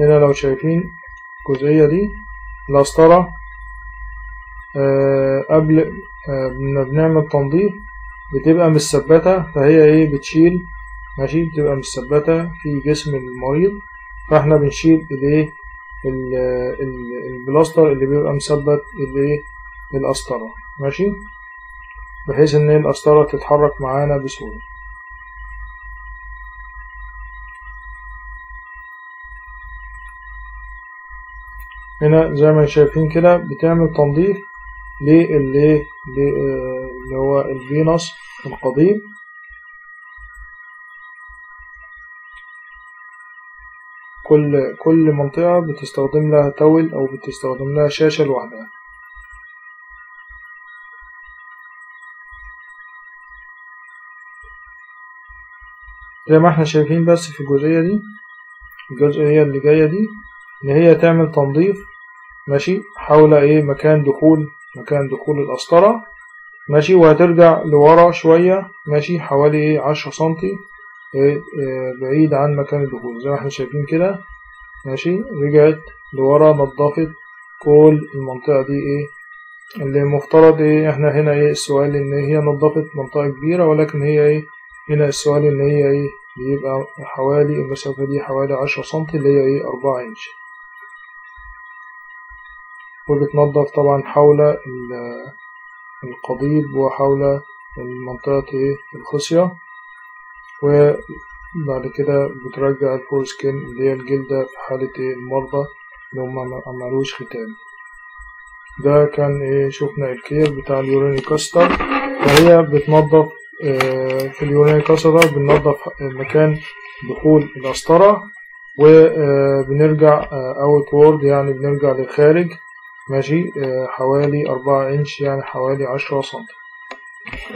هنا لو شايفين الجزئية دي القسطرة آه قبل آه ما بنعمل تنظيف بتبقى مثبتة فهي إيه بتشيل. ماشي؟ بتبقى مثبتة في جسم المريض. فاحنا بنشيل الايه؟ ال- ال- البلاستر اللي بيبقى مثبت الايه؟ القسطرة. ماشي؟ بحيث إن القسطرة تتحرك معانا بسهولة. هنا زي ما شايفين كده بتعمل تنظيف للي اللي هو الفينوس القضيب كل كل منطقة بتستخدم لها تول أو بتستخدم لها شاشة لوحدها. زي ما إحنا شايفين بس في الجزئية دي الجزئية اللي جاية دي إن هي تعمل تنظيف ماشي حول إيه مكان دخول مكان دخول القسطرة ماشي وهترجع لورا شوية ماشي حوالي إيه عشرة سنتي إيه إيه بعيد عن مكان الدخول. زي ما إحنا شايفين كده ماشي؟ رجعت لورا نضفت كل المنطقة دي إيه؟ اللي المفترض إيه إحنا هنا إيه السؤال إن هي نضفت منطقة كبيرة ولكن هي إيه هنا السؤال إن هي إيه بيبقى حوالي المسافة دي حوالي عشرة سنتي اللي هي إيه أربعة إنش. وبتنظف طبعا حول القضيب وحول المنطقة إيه الخصية وبعد كده بترجع ال foreskin اللي هي الجلدة في حالة إيه المرضى اللي هم معملوش ختان ده كان إيه شفنا ال care بتاع ال urinary catheter وهي بتنظف آه في ال urinary catheter بننظف مكان دخول القسطرة وبنرجع outward يعني بنرجع للخارج ماشي حوالي أربعة إنش يعني حوالي عشرة سنتي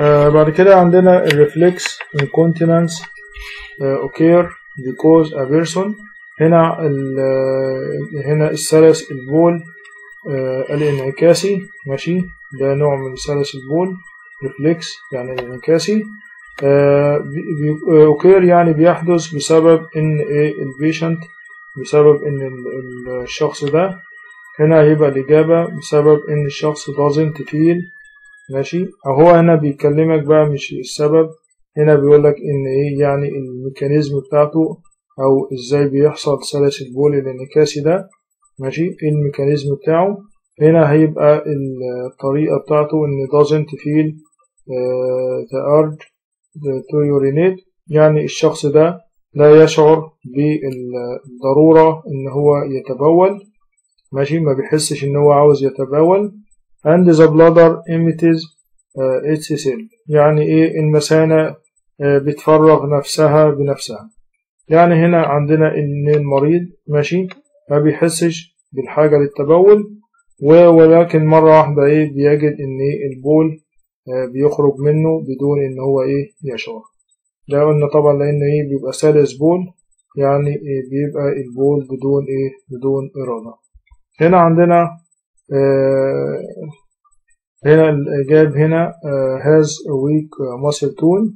آه بعد كده عندنا ال reflex incontinence occur because a person هنا هنا السلس البول الانعكاسي ماشي؟ ده نوع من سلس البول reflex يعني الانعكاسي. occur يعني بيحدث بسبب إن إيه ال patient بسبب إن الشخص ده. هنا هيبقى الإجابة بسبب إن الشخص doesn't feel ماشي؟ أو هو هنا بيكلمك بقى مش السبب هنا بيقولك إن إيه يعني ال mechanism بتاعته أو إزاي بيحصل سلس البول الانعكاسي ده ماشي؟ إيه الميكانيزم بتاعه؟ هنا هيبقى الطريقة بتاعته إن doesn't feel uh, the urge to urinate يعني الشخص ده لا يشعر بالضرورة إن هو يتبول ماشي؟ ما بيحسش إن هو عاوز يتبول. And the bladder uh, itself يعني إيه المثانة uh, بتفرغ نفسها بنفسها. يعني هنا عندنا إن المريض ماشي ما بيحسش بالحاجة للتبول ولكن مرة واحدة إيه بيجد إن إيه البول uh, بيخرج منه بدون إن هو إيه يشعر. ده قلنا طبعا لأن إيه بيبقى سلس بول يعني إيه بيبقى البول بدون إيه بدون إرادة. هنا عندنا آه هنا جايب هنا آه has a weak muscle tone.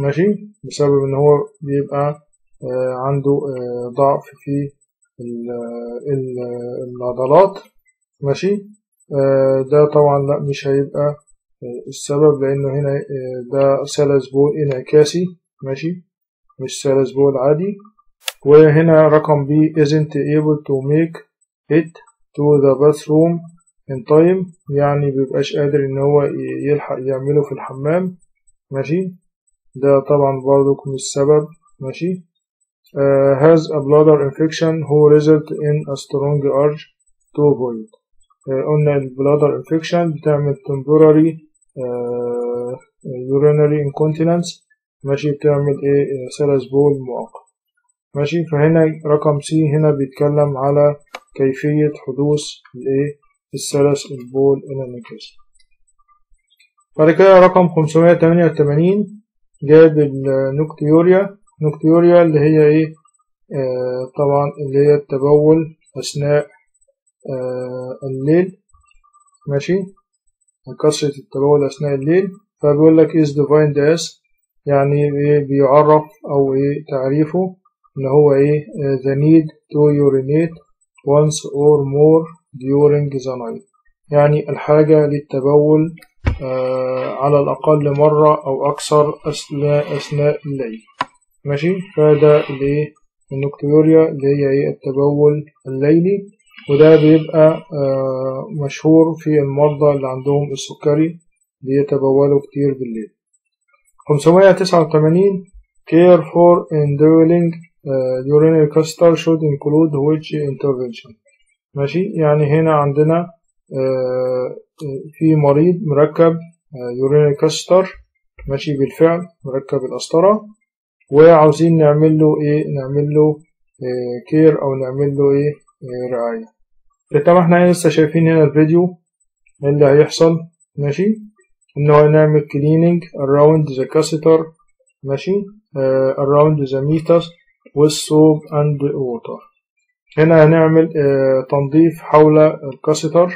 ماشي؟ بسبب إن هو بيبقى آه عنده ضعف في العضلات. ماشي؟ ده طبعا لا مش هيبقى السبب لأنه هنا ده سلس بول انعكاسي ماشي؟ مش سلس بول عادي وهنا رقم B isn't able to make it. To the bathroom in time يعني بيبقاش قادر ان هو يلحق يعمله في الحمام ماشي ده طبعا برضو مش سبب ماشي uh, has a bladder infection who result in a strong urge to void uh, قلنا البلادر infection بتعمل temporary uh, urinary incontinence ماشي بتعمل إيه سلس بول مؤقت ماشي؟ فهنا رقم سي هنا بيتكلم على كيفية حدوث الايه السلس البول الانعكاسي بعد كده رقم 588 جاب النكتيوريا نكتيوريا اللي هي إيه؟ آه طبعا اللي هي التبول أثناء آه الليل. ماشي؟ كثرة التبول أثناء الليل. فبيقول لك is defined as يعني إيه؟ بيعرف أو إيه؟ تعريفه. ان هو إيه؟ the need to urinate once or more during the night. يعني الحاجة للتبول آه على الأقل مرة أو أكثر أثناء أثناء الليل. ماشي؟ فده اللي النكتوريا اللي هي إيه؟ التبول الليلي. وده بيبقى آه مشهور في المرضى اللي عندهم السكري بيتبولوا كتير بالليل. 589 care for indwelling urinary cluster should include which intervention ماشي يعني هنا عندنا في مريض مركب urinary cluster ماشي بالفعل مركب القسطرة وعاوزين نعمل له إيه نعمل له كير أو نعمل له إيه, رعاية طبعا إحنا لسه شايفين هنا الفيديو اللي هيحصل ماشي ان هو نعمل cleaning around the catheter ماشي uh, around the meatus soap and water. هنا هنعمل uh, تنظيف حول ال catheter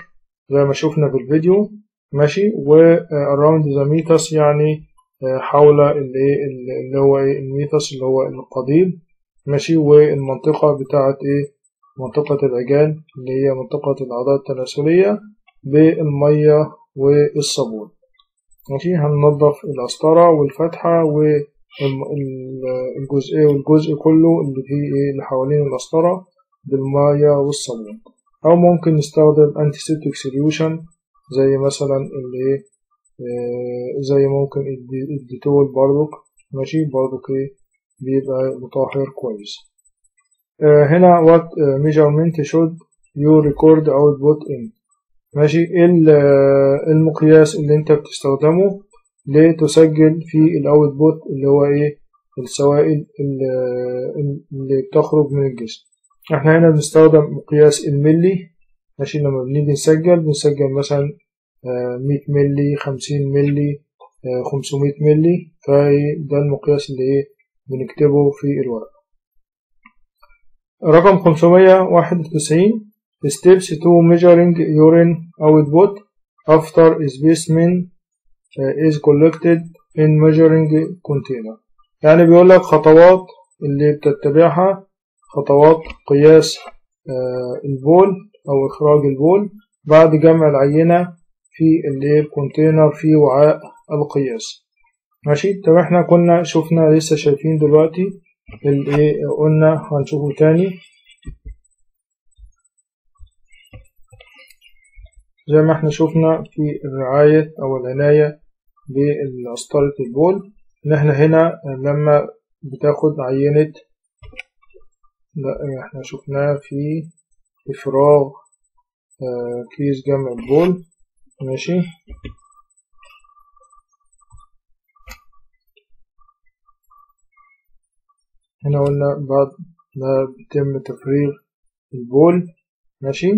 زي ما شفنا في الفيديو. ماشي؟ و uh, around the يعني حول اللي, اللي هو إيه ال meatus اللي هو القضيب. ماشي؟ والمنطقة بتاعة إيه منطقة العجان اللي هي منطقة الأعضاء التناسلية بالمية والصابون. ماشي؟ هننظف القسطرة والفتحة والجزء والجزء كله اللي فيه إيه اللي حوالين القسطرة بالمية والصابون. أو ممكن نستخدم antiseptic solution زي مثلا اللي آه زي ممكن الديتول برضك ماشي؟ برضك إيه بيبقى مطهر كويس. آه هنا what measurement should you record output in. ماشي؟ إيه المقياس اللي أنت بتستخدمه لتسجل في الاوتبوت اللي هو إيه؟ السوائل اللي بتخرج من الجسم. إحنا هنا بنستخدم مقياس الملي ماشي لما بنيجي نسجل بنسجل مثلا مية ملي خمسين ملي خمسمية ملي فده المقياس اللي إيه؟ بنكتبه في الورق رقم خمسمية واحد وتسعين steps to measuring urine output after specimen is collected in measuring container. يعني بيقول لك خطوات اللي بتتبعها خطوات قياس البول أو إخراج البول بعد جمع العينة في اللي الكونتينر في وعاء القياس. ماشي؟ طب إحنا كنا شفنا لسه شايفين دلوقتي اللي قلنا هنشوفه تاني. زي ما إحنا شفنا في الرعاية أو العناية بقسطرة البول إن إحنا هنا لما بتاخد عينة لا إحنا شفناه في إفراغ كيس جمع البول ماشي. هنا قلنا بعد ما بيتم تفريغ البول ماشي.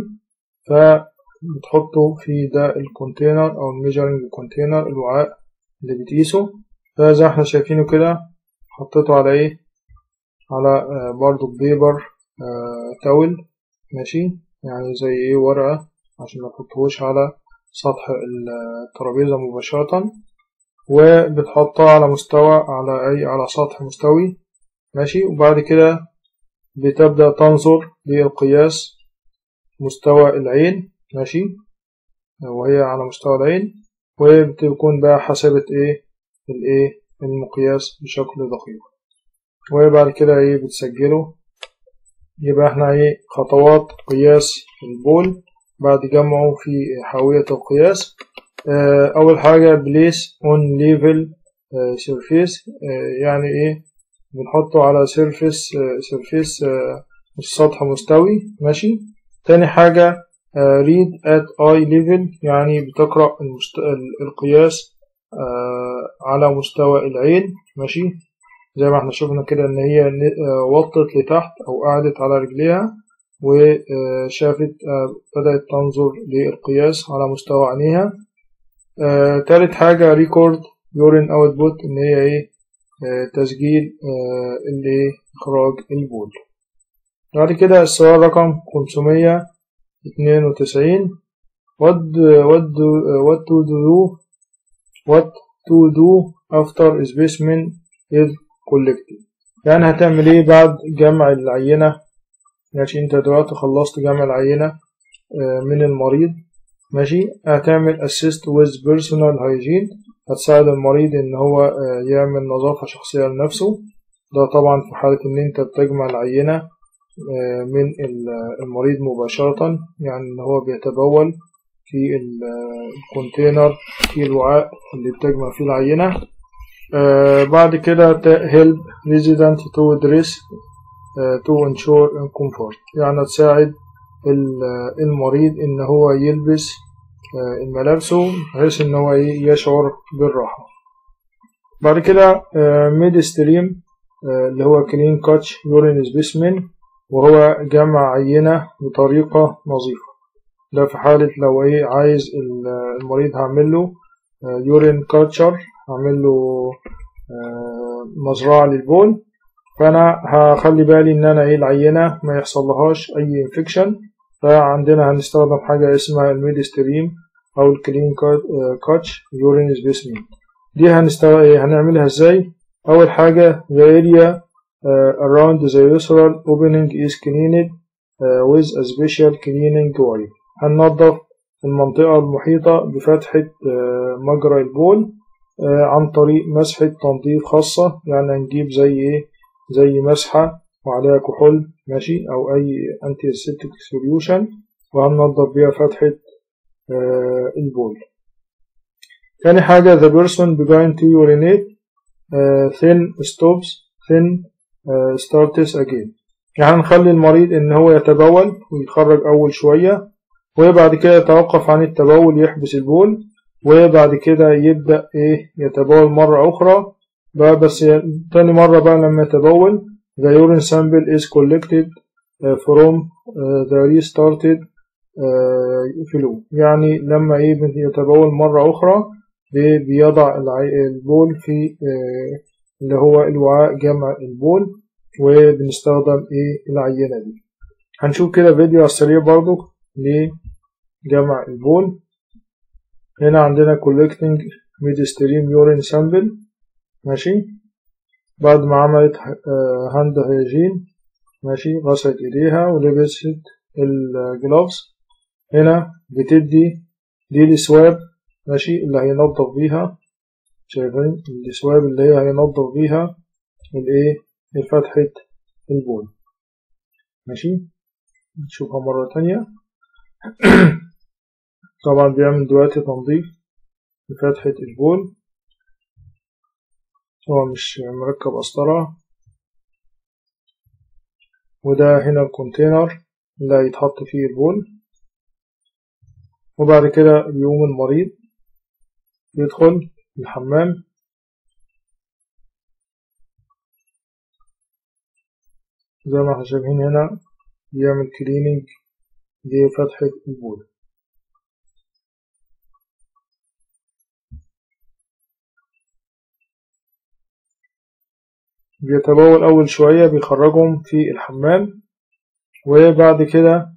فبتحطه في ده ال container أو ال measuring container الوعاء اللي بتقيسه. فزي إحنا شايفينه كده حطيته على إيه؟ على آه برضو بيبر آه تاول ماشي؟ يعني زي إيه؟ ورقة عشان ما تحطهوش على سطح الترابيزة مباشرة. وبتحطها على مستوى على أي على سطح مستوي ماشي؟ وبعد كده بتبدأ تنظر للقياس مستوى العين. ماشي؟ وهي على مستوى العين وبتكون بقى حسبت إيه؟ الإيه؟ المقياس بشكل دقيق. وبعد كده إيه؟ بتسجله. يبقى إحنا إيه؟ خطوات قياس البول. بعد جمعه في حاوية القياس. آه أول حاجة place on level surface يعني إيه؟ بنحطه على surface surface السطح مستوي. ماشي؟ تاني حاجة read at eye level يعني بتقرأ المست... القياس آه على مستوى العين ماشي؟ زي ما إحنا شفنا كده إن هي وطت لتحت أو قعدت على رجليها وشافت بدأت تنظر للقياس على مستوى عينيها. تالت حاجة record urine output إن هي إيه؟ تسجيل اللي اخراج البول. بعد كده السؤال رقم 592 what what do what to do what to do after specimen is collected. يعني هتعمل إيه بعد جمع العينة؟ ماشي أنت دلوقتي خلصت جمع العينة من المريض. ماشي هتعمل assist with personal hygiene. هتساعد المريض إن هو آه، يعمل نظافة شخصية لنفسه. ده طبعا في حالة إن أنت بتجمع العينة. آه، من ال- المريض مباشرة يعني إن هو بيتبول في ال- الكونتينر في الوعاء اللي بتجمع فيه العينة. آه، بعد كده help resident to dress آه، to ensure comfort. يعني تساعد ال- المريض إن هو يلبس آه، ملابسه بحيث إن هو يشعر بالراحة. بعد كده midstream اللي هو clean catch urine specimen وهو جمع عينة بطريقة نظيفة. ده في حالة لو إيه عايز ال- المريض هعمل له urine culture هعمل له آه، مزرعة للبول. فأنا هخلي بالي إن أنا إيه العينة ما يحصل لهاش أي infection فعندنا هنستخدم حاجة اسمها ال midstream أو الكلين كاتش يورين سبيسمن دي هنستغل هنعملها إزاي؟ أول حاجة the around the urethral opening is cleaned uh, with a special cleaning oil هننظف المنطقة المحيطة بفتحة uh, مجرى البول uh, عن طريق مسحة تنظيف خاصة يعني هنجيب زي إيه؟ زي مسحة وعليها كحول ماشي؟ أو أي antiseptic solution وهننظف بيها فتحة uh, البول. تاني حاجة the person began to urinate uh, then stops then starts again. يعني نخلي المريض إن هو يتبول ويخرج أول شوية وبعد كده يتوقف عن التبول يحبس البول وبعد كده يبدأ إيه؟ يتبول مرة أخرى. بقى بس تاني مرة بقى لما يتبول the urine sample is collected uh, from uh, the restarted uh, flow. يعني لما إيه؟ يتبول مرة أخرى بي- بيضع البول في اللي هو الوعاء جمع البول وبنستخدم إيه؟ العينة دي. هنشوف كده فيديو على السريع برضو لجمع البول. هنا عندنا collecting midstream urine sample. ماشي؟ بعد ما عملت hand hygiene ماشي؟ غسلت إيديها ولبست ال gloves هنا بتدي دي ال swab ماشي؟ اللي هينظف بيها. شايفين ال swab اللي هي هينظف بيها الايه؟ فتحة البول. ماشي؟ نشوفها مرة تانية. (clears throat) طبعا بيعمل دلوقتي تنظيف لفتحة البول. هو مش مركب قسطرة. وده هنا الكونتينر اللي هيتحط فيه البول. وبعد كده بيقوم المريض يدخل الحمام. زي ما إحنا شايفين هنا بيعمل كليننج لفتحة البول. بيتبول أول شوية بيخرجهم في الحمام وبعد كده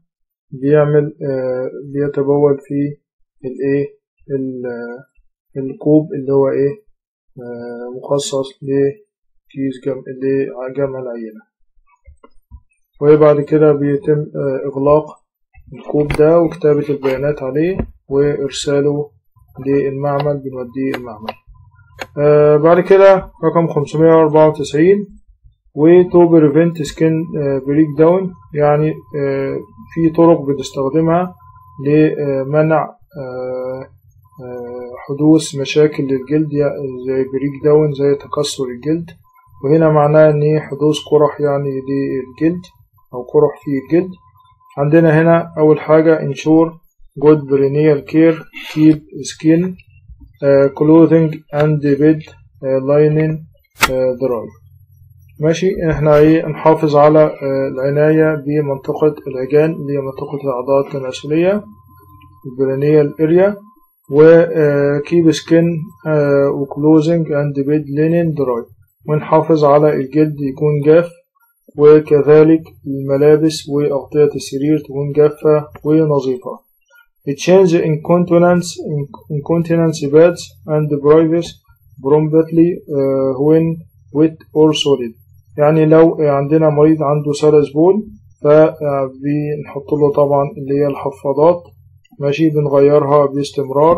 بيعمل آه بيتبول في الايه ال- الكوب اللي هو إيه؟ آه مخصص لكيس جم... لجمع العينة. وبعد كده بيتم آه إغلاق الكوب ده وكتابة البيانات عليه وإرساله للمعمل بنوديه المعمل. آه بعد كده رقم 594 و to prevent skin breakdown يعني في طرق بنستخدمها لمنع حدوث مشاكل للجلد زي breakdown زي تكسر الجلد. وهنا معناه إن حدوث قرح يعني للجلد أو قرح في الجلد. عندنا هنا أول حاجة care keep skin uh, clothing and bed uh, linen uh, dry. ماشي؟ إحنا إيه؟ نحافظ على uh, العناية بمنطقة العجان اللي هي منطقة الأعضاء التناسلية ال perineal area و keep skin و clothing and bed linen dry ونحافظ على الجلد يكون جاف وكذلك الملابس وأغطية السرير تكون جافة ونظيفة. Change incontinence incontinence pads and briefs promptly uh, when wet or soiled. يعني لو عندنا مريض عنده سلس بول فبنحط له طبعا اللي هي الحفاضات ماشي بنغيرها باستمرار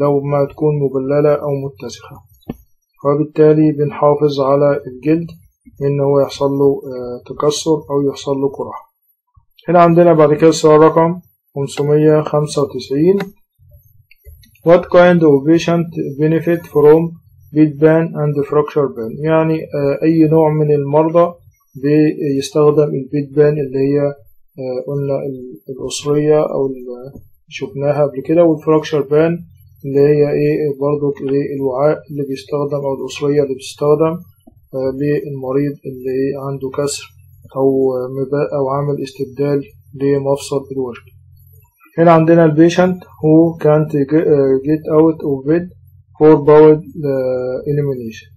لو ما تكون مبللة أو متسخة. وبالتالي بنحافظ على الجلد إن هو يحصل له تكسر أو يحصل له قرح هنا عندنا بعد كده السؤال رقم 595 What kind of patient benefit from bed ban and fracture ban يعني أي نوع من المرضى بيستخدم ال bedpan اللي هي قلنا القصرية أو شفناها قبل كده وال fracture pan اللي هي إيه برضو إيه الوعاء اللي بيستخدم أو القصرية اللي بتستخدم للمريض اللي عنده كسر أو أو عامل استبدال لمفصل الورك هنا عندنا ال patient who can't get out of bed for bowel elimination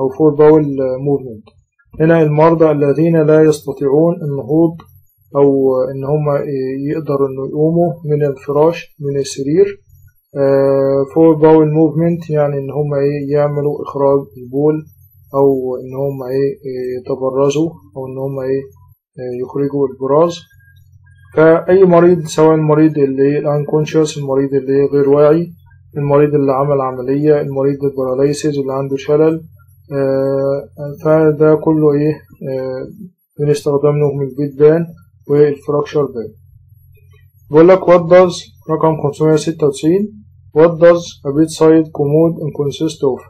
أو for bowel movement. هنا المرضى الذين لا يستطيعون النهوض أو إن هم يقدروا إنه يقوموا من الفراش من السرير. for bowel movement يعني إن هم إيه يعملوا إخراج البول أو إن هم إيه يتبرزوا أو إن هم إيه يخرجوا البراز. فأي مريض سواء المريض اللي ال unconscious المريض اللي غير واعي المريض اللي عمل عملية المريض ال paralysis اللي عنده شلل فده كله إيه بنستخدم لهم ال bedpan. وال fracture pan بقول لك what does رقم 596 what does a bedside commode consist of?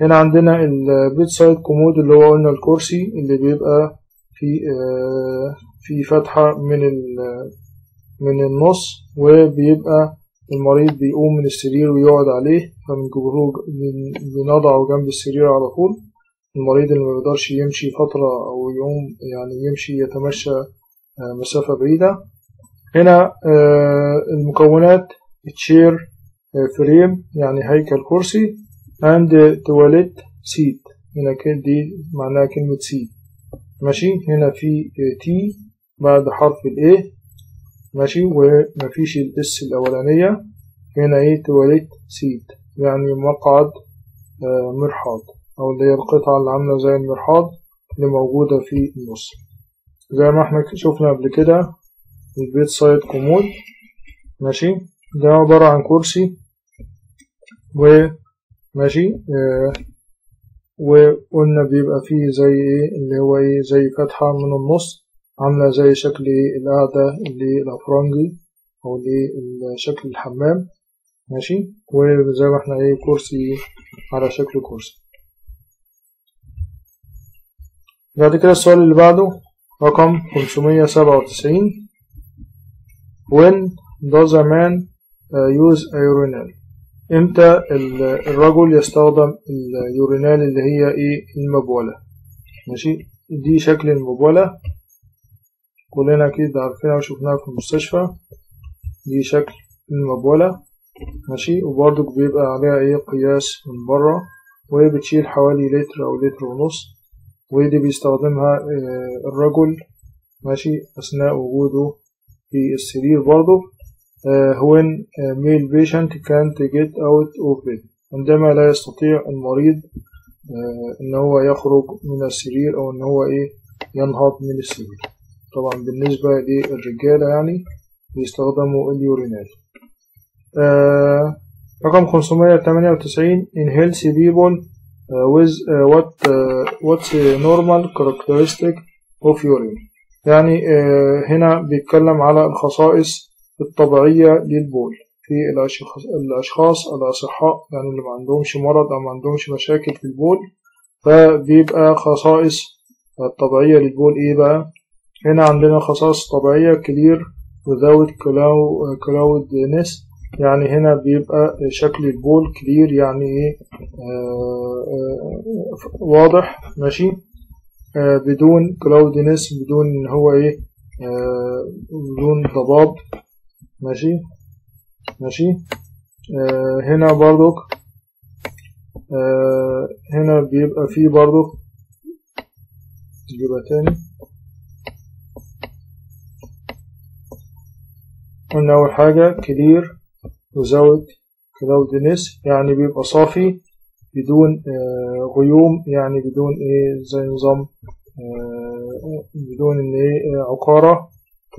هنا عندنا ال bedside commode اللي هو قلنا الكرسي اللي بيبقى في في فتحة من من النص وبيبقى المريض بيقوم من السرير ويقعد عليه فبنجيبه بنضعه جنب السرير على طول. المريض اللي ما بيقدرش يمشي فترة أو يقوم يعني يمشي يتمشى مسافة بعيدة. هنا المكونات تشير فريم يعني هيكل كرسي and toilet seat. هنا كده دي معناها كلمة seat ماشي؟ هنا في T بعد حرف ال A. ماشي؟ ومفيش ال S الأولانية. هنا إيه؟ toilet seat. يعني مقعد مرحاض أو اللي هي القطعة اللي عاملة زي المرحاض اللي موجودة في النص. زي ما إحنا شفنا قبل كده ال bedside commode ماشي؟ ده عبارة عن كرسي و ماشي؟ آه وقلنا بيبقى فيه زي إيه؟ اللي هو إيه؟ زي فتحة من النص عاملة زي شكل إيه؟ القعدة اللي الأفرنجي أو اللي شكل الحمام ماشي؟ وزي ما إحنا إيه؟ كرسي على شكل كرسي. بعد كده السؤال اللي بعده. رقم 597 When does a man uh, use a urinal? إمتى الرجل يستخدم اليورينال اللي هي إيه؟ المبولة. ماشي؟ دي شكل المبولة. كلنا أكيد عارفينها وشفناها في المستشفى. دي شكل المبولة. ماشي؟ وبرضك بيبقى عليها إيه؟ قياس من بره. وهي بتشيل حوالي لتر أو لتر ونص. ودي بيستخدمها الرجل ماشي أثناء وجوده في السرير برضه Uh, when a male patient can't get out of bed. عندما لا يستطيع المريض uh, إن هو يخرج من السرير أو إن هو إيه ينهض من السرير. طبعا بالنسبة للرجالة يعني بيستخدموا اليورينال. uh, رقم 598 in healthy people with what what's normal characteristic of urine. يعني هنا بيتكلم على الخصائص الطبيعية للبول في الأشخاص الأصحاء يعني اللي ما عندهمش مرض أو ما عندهمش مشاكل في البول. فبيبقى خصائص الطبيعية للبول إيه بقى؟ هنا عندنا خصائص طبيعية clear without cloudiness. يعني هنا بيبقى شكل البول clear يعني إيه؟ آه آه واضح ماشي؟ آه بدون cloudiness بدون إن هو إيه؟ بدون ضباب ماشي؟ ماشي؟ هنا برضك هنا بيبقى فيه برضك نجيبها تاني. قلنا أول حاجة كلير. وزود كلاودنس يعني بيبقى صافي بدون آه غيوم يعني بدون إيه زي نظام بدون إن إيه عقارة.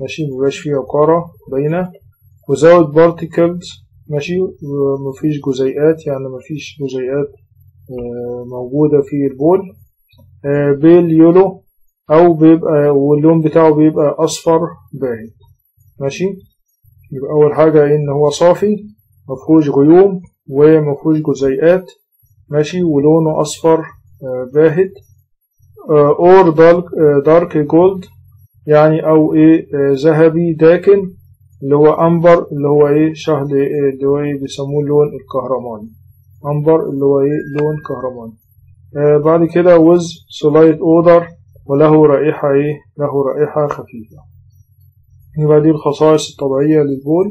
ماشي؟ مبيبقاش فيه عقارة باينة without particles. ماشي؟ مفيش جزيئات يعني مفيش جزيئات آه، موجودة في البول. بيل يولو أو بيبقى واللون بتاعه بيبقى أصفر باهت ماشي؟ يبقى أول حاجة إن هو صافي مفهوش غيوم ومفهوش جزيئات ماشي ولونه أصفر آه، باهت or dark gold يعني أو إيه آه، ذهبي داكن اللي هو amber اللي هو إيه شهد إيه اللي هو إيه بيسموه اللون الكهرماني. amber اللي هو إيه لون كهرماني. آه بعد كده with slight odor وله رائحة إيه له رائحة خفيفة. يبقى دي الخصائص الطبيعية للبول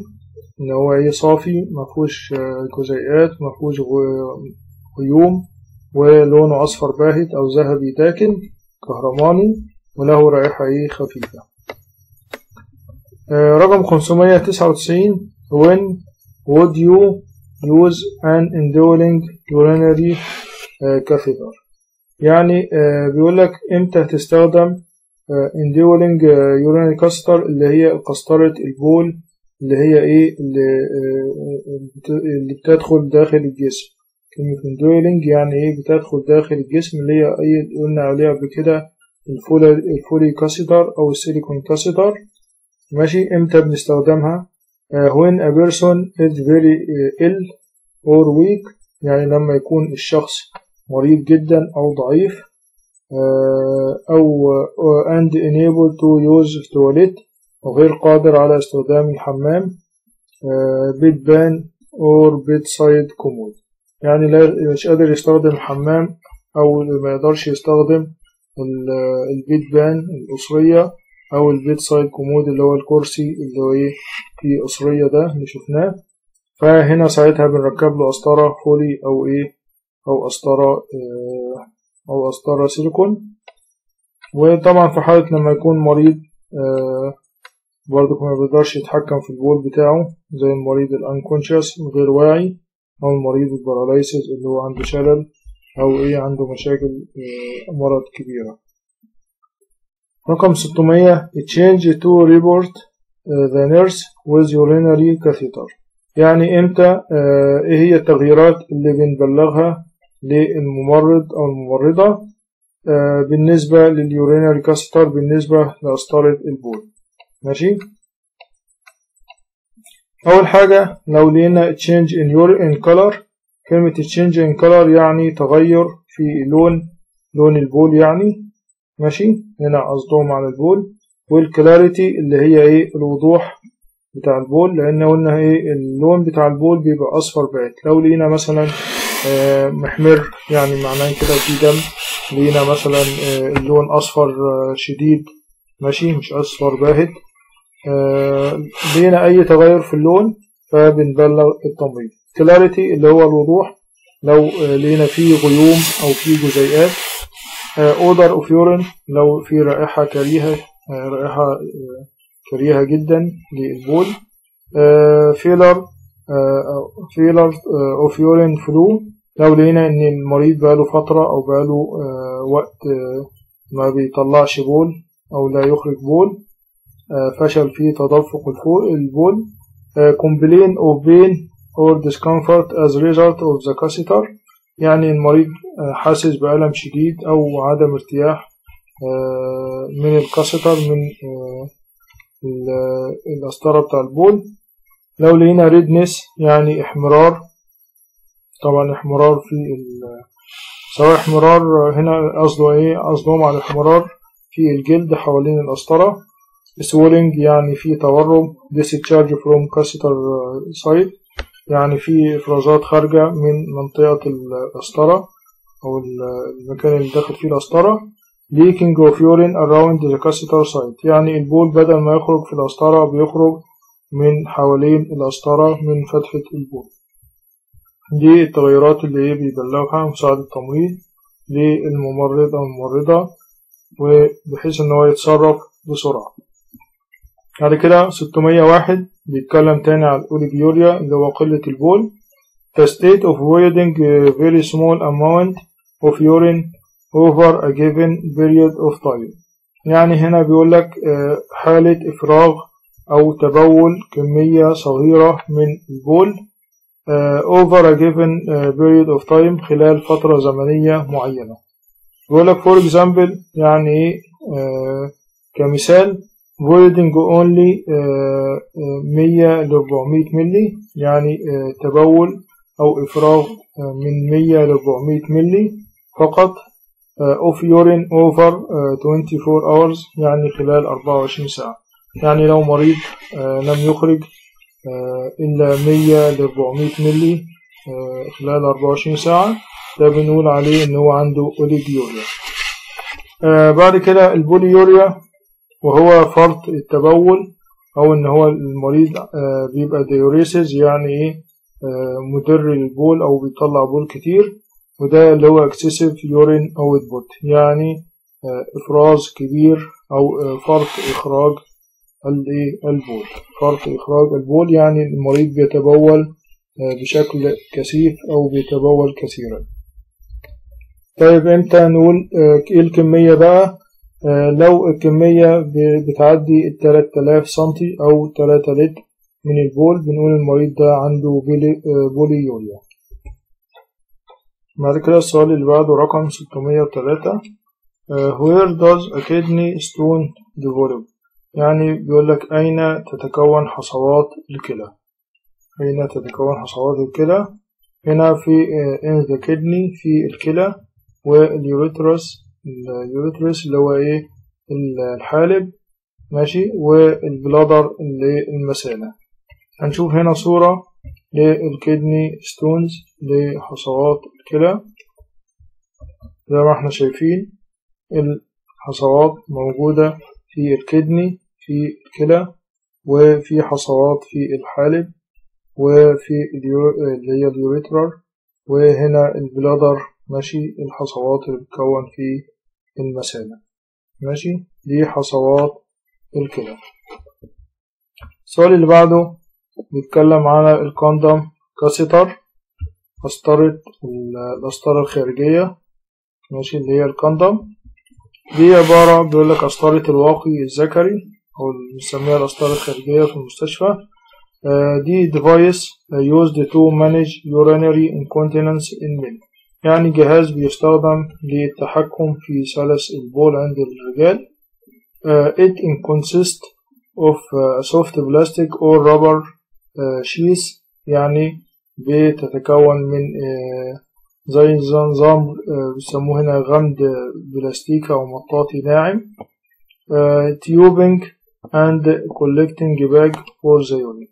إن هو إيه صافي مفهوش آه، جزيئات مفهوش غيوم ولونه أصفر باهت أو ذهبي داكن كهرماني وله رائحة إيه خفيفة. آه، رقم 599 when would you use an indwelling urinary آه، catheter يعني بيقول لك إمتى تستخدم indwelling urinary catheter اللي هي قسطرة البول اللي هي إيه اللي, آه، بتدخل داخل الجسم. كلمة indwelling يعني إيه بتدخل داخل الجسم اللي هي إيه قلنا عليها قبل كده الفولي كاسيتر أو السيليكون كاسيتر ماشي؟ إمتى بنستخدمها؟ uh, when a person is very uh, ill or weak يعني لما يكون الشخص مريض جدا أو ضعيف. أو and unable to use toilet وغير قادر على استخدام الحمام uh, bedpan or bedside commode. يعني لا مش قادر يستخدم الحمام أو ما يقدرش يستخدم البيت بان الأسرية أو ال bedside commode اللي هو الكرسي اللي هو إيه في قصرية ده اللي شفناه. فهنا ساعتها بنركب له قسطرة Foley أو إيه أو قسطرة آه، أو قسطرة سيليكون. وطبعا في حالة لما يكون مريض آه، برضه ما بيقدرش يتحكم في البول بتاعه زي المريض ال unconscious غير واعي أو المريض ال paralysis اللي هو عنده شلل أو إيه عنده مشاكل آه، مرض كبيرة. رقم 600 change to report uh, the nurse with urinary catheter. يعني إمتى؟ آه، إيه هي التغييرات اللي بنبلغها للممرض أو الممرضة آه، بالنسبة لليورينري كاستر بالنسبة لقسطرة البول. ماشي؟ أول حاجة لو لقينا change in urine color كلمة change in color يعني تغير في لون لون البول يعني. ماشي؟ هنا قصدهم على البول. وال clarity اللي هي إيه؟ الوضوح بتاع البول لأن قلنا إيه؟ اللون بتاع البول بيبقى أصفر باهت لو لقينا مثلا محمر يعني معناه كده في دم. لقينا مثلا آه، اللون أصفر آه، شديد. ماشي مش أصفر باهت. آه، لقينا أي تغير في اللون فبنبلغ التمريض. clarity اللي هو الوضوح. لو آه، لقينا فيه غيوم أو فيه جزيئات. odor of urine لو في آه، رائحة آه، كريهة جدا للبول. failure failure of urine flow. لو لقينا إن المريض بقاله فترة أو بقاله آه، وقت آه، ما بيطلعش بول أو لا يخرج بول آه، فشل في تدفق البول complain of pain or discomfort as result of the catheter. يعني المريض آه، حاسس بألم شديد أو عدم ارتياح آه، من ال catheter من آه، ال- القسطرة بتاع البول. لو لقينا redness يعني احمرار طبعا احمرار في سواء احمرار هنا قصده إيه؟ قصدهم على احمرار في الجلد حوالين القسطرة swelling يعني في تورم discharge from catheter site يعني في إفرازات خارجة من منطقة القسطرة أو ال- المكان اللي داخل فيه القسطرة leaking of urine around the catheter site يعني البول بدل ما يخرج في القسطرة بيخرج من حوالين القسطرة من فتحة البول. دي التغيرات اللي هي بيبلغها مساعد التمريض للممرض أو الممرضة وبحيث إن هو يتصرف بسرعة. بعد كده 601 بيتكلم تاني على الأوليجيوريا اللي هو قلة البول. The state of voiding a very small amount of urine over a given period of time. يعني هنا بيقول لك آه، حالة إفراغ أو تبول كمية صغيرة من البول uh, over a given uh, period of time خلال فترة زمنية معينة. بيقول لك for example يعني إيه؟ uh, كمثال voiding only uh, 100 ل 400 ملي يعني تبول أو إفراغ من 100 ل 400 ملي فقط of urine over uh, 24 hours يعني خلال 24 ساعة. يعني لو مريض uh, لم يخرج إلا 100 ل 400 ملي خلال 24 ساعة ده بنقول عليه إن هو عنده oliguria بعد كده ال polyuria وهو فرط التبول أو إن هو المريض بيبقى diuresis يعني إيه؟ مدر للبول أو بيطلع بول كتير وده اللي هو excessive urine output يعني إفراز كبير أو فرط إخراج البول فرط إخراج البول يعني المريض بيتبول بشكل كثيف أو بيتبول كثيرا. طيب إمتى نقول إيه الكمية بقى؟ لو الكمية بتعدي ال 3000 سنتي أو 3 لتر من البول بنقول المريض ده عنده polyuria بعد كده السؤال اللي بعده رقم 603 Where does a kidney stone develop؟ يعني بيقول لك أين تتكون حصوات الكلى؟ أين تتكون حصوات الكلى؟ هنا في in the kidney في الكلى وال ureters ال ureters اللي هو إيه؟ الحالب ماشي؟ وال bladder اللي المثانة هنشوف هنا صورة لل kidney stones لحصوات الكلى. زي ما إحنا شايفين الحصوات موجودة في ال kidney في الكلى وفي حصوات في الحالب وفي اللي هي ال ureteral وهنا ال bladder ماشي؟ الحصوات اللي بتكون في المثانة ماشي؟ دي حصوات الكلى. السؤال اللي بعده بيتكلم على الكوندوم كاسيتر قسطرة القسطرة الخارجية ماشي؟ اللي هي الكوندوم. دي عبارة بيقول لك قسطرة الواقي الذكري أو بنسميها القسطرة الخارجية في المستشفى. دي device used to manage urinary incontinence in men يعني جهاز بيستخدم للتحكم في سلس البول عند الرجال. it consists of soft plastic or rubber sheath يعني بتتكون من زي نظام بيسموه هنا غمد بلاستيكي أو مطاطي ناعم. tubing and collecting bag for the urine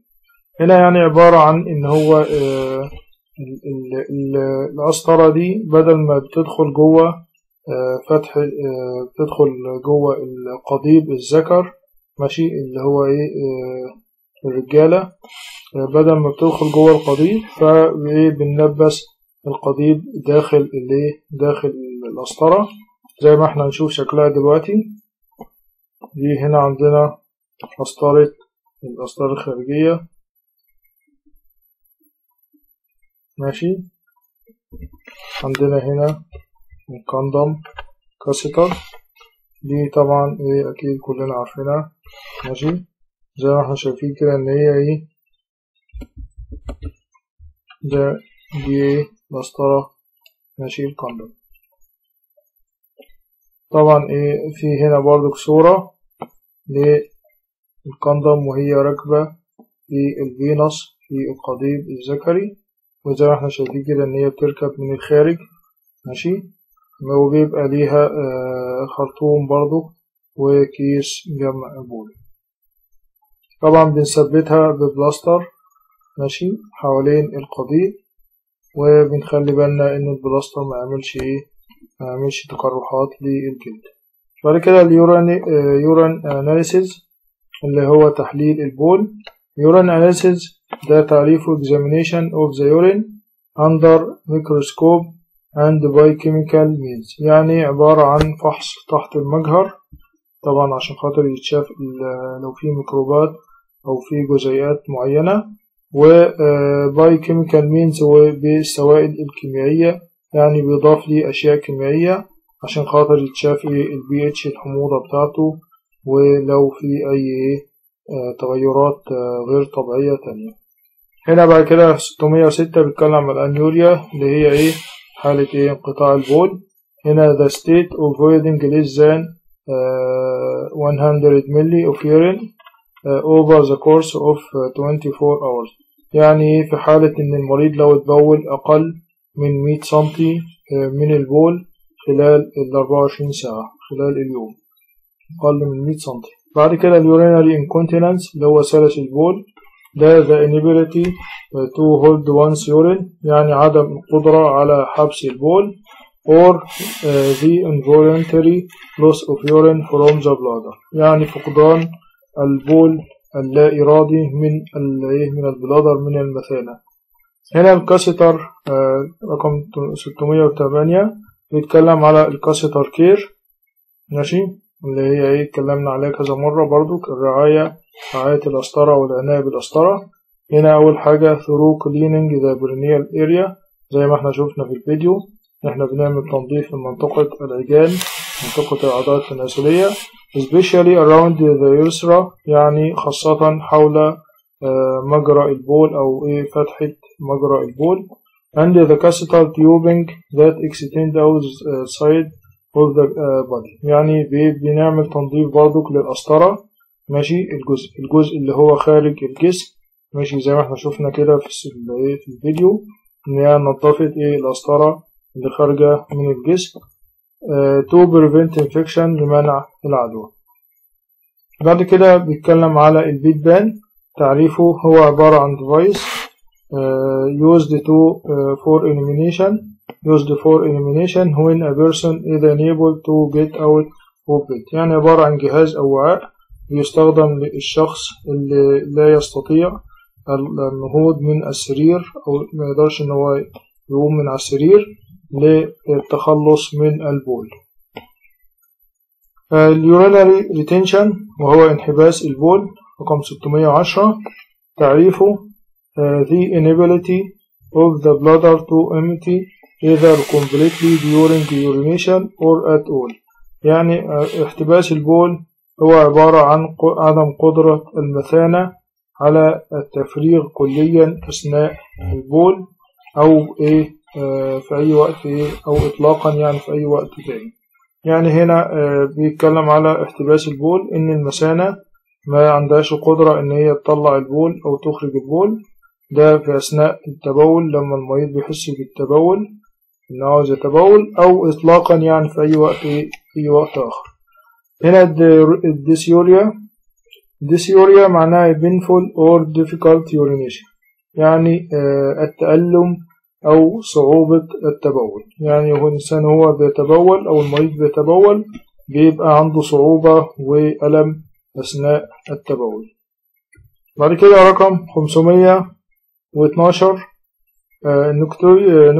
هنا يعني عبارة عن إن هو القسطرة دي بدل ما بتدخل جوه فتح بتدخل جوه القضيب الذكر ماشي اللي هو إيه الرجالة بدل ما بتدخل جوه القضيب فبنلبس القضيب داخل اللي داخل القسطرة زي ما إحنا نشوف شكلها دلوقتي دي هنا عندنا قسطرة القسطرة الخارجية. ماشي. عندنا هنا الكوندوم كاسيتر. دي طبعا إيه أكيد كلنا عارفينها. ماشي. زي ما إحنا شايفين كده إن هي إيه؟ ده دي إيه؟ مسطرة ماشي الكوندوم طبعا إيه في هنا برضو صورة للكوندوم وهي راكبة في ال penis في القضيب الذكري. وزي ما إحنا شايفين كده إن هي بتركب من الخارج. ماشي؟ وبيبقى ليها آه خرطوم برضو وكيس جمع بول. طبعا بنثبتها ببلاستر. ماشي؟ حوالين القضيب. وبنخلي بالنا ان البلاستر ما يعملش إيه ما يعملش تقرحات للجلد بعد كده ال urine آه urine analysis اللي هو تحليل البول. urine analysis ده تعريفه examination of the urine under microscope and by chemical means. يعني عبارة عن فحص تحت المجهر طبعا عشان خاطر يتشاف لو في ميكروبات أو في جزيئات معينة. و by chemical means وبالسوائل الكيميائية يعني بيضاف لي أشياء كيميائية عشان خاطر يتشاف البي اتش الحموضة بتاعته ولو في أي آه، تغيرات آه، غير طبيعية تانية. هنا بعد كده 606 بيتكلم عن الأنيوريا اللي هي إيه حالة إيه انقطاع البول. هنا the state of voiding less than uh, 100 milli of urine uh, over the course of uh, 24 hours. يعني في حالة إن المريض لو اتبول أقل من 100 سنتي من البول خلال ال 24 ساعة خلال اليوم. أقل من 100 سنتي. بعد كده ال urinary incontinence اللي هو سلس البول ده the inability to hold one's urine يعني عدم القدرة على حبس البول or uh, the involuntary loss of urine from the bladder. يعني فقدان البول اللا إرادي من من ال bladder من المثانة. هنا الكاسيتر آه رقم 608 بيتكلم على الكاسيتر كير. ماشي؟ اللي هي إيه اتكلمنا عليها كذا مرة برضو الرعاية رعاية الأسطرة والعناية بالأسطرة. هنا أول حاجة through cleaning the perineal area زي ما إحنا شفنا في الفيديو. إحنا بنعمل تنظيف لمنطقة العجان. منطقة الأعضاء التناسلية especially around the urethra يعني خاصة حول مجرى البول أو إيه فتحة مجرى البول. And the catheter tubing that extend outside of the body. يعني بنعمل تنظيف برضك للقسطرة ماشي؟ الجزء الجزء اللي هو خارج الجسم. ماشي؟ زي ما إحنا شفنا كده في في الفيديو. إن هي نظفت إيه القسطرة اللي خارجة من الجسم. To prevent infection لمنع العدوى. بعد كده بيتكلم على البيت بان. تعريفه هو عبارة عن device uh, used to uh, for elimination. used for elimination when a person is unable to get out of bed. يعني عبارة عن جهاز أو وعاء بيستخدم للشخص اللي لا يستطيع النهوض من السرير أو ما يقدرش إن هو يقوم من على السرير. للتخلص من البول. ال urinary retention وهو انحباس البول رقم 610 تعريفه uh, the inability of the bladder to empty either completely during urination or at all. يعني uh, احتباس البول هو عبارة عن عدم قدرة المثانة على التفريغ كليا أثناء البول أو إيه؟ في أي وقت أو إطلاقا يعني في أي وقت تاني. يعني هنا بيتكلم على احتباس البول إن المثانة ما عندهاش قدرة إن هي تطلع البول أو تخرج البول. ده في أثناء التبول لما المريض بيحس بالتبول إن عاوز يتبول أو إطلاقا يعني في أي وقت في وقت آخر. هنا ال dysuria ال dysuria معناها painful or difficult urination. يعني التألم أو صعوبة التبول. يعني هو الإنسان هو بيتبول أو المريض بيتبول بيبقى عنده صعوبة وألم أثناء التبول. بعد كده رقم 512 نكتوريا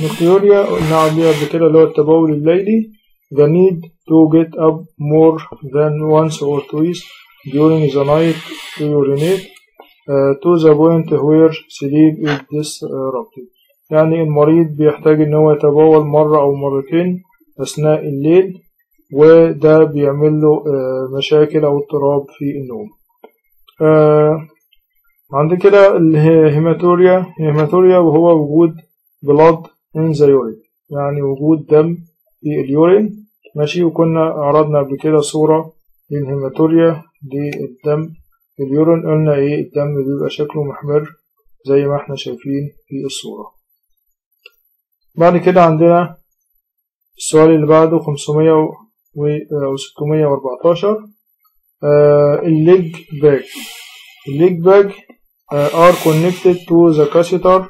نكتوريا قلنا عليها قبل كده اللي هو التبول الليلي. The need to get up more than once or twice during the night to urinate. To the point where sleep is disrupted يعني المريض بيحتاج إن هو يتبول مرة أو مرتين أثناء الليل وده بيعمل له مشاكل أو اضطراب في النوم. عند كده الهيماتوريا هيماتوريا وهو وجود بلاد in the urine. يعني وجود دم في اليورين. ماشي وكنا عرضنا قبل كده صورة لل hematuria للدم ال urine قلنا إيه الدم بيبقى شكله محمر زي ما إحنا شايفين في الصورة. بعد كده عندنا السؤال اللي بعده 500 و 614 ال leg bag ال leg bag connected to the catheter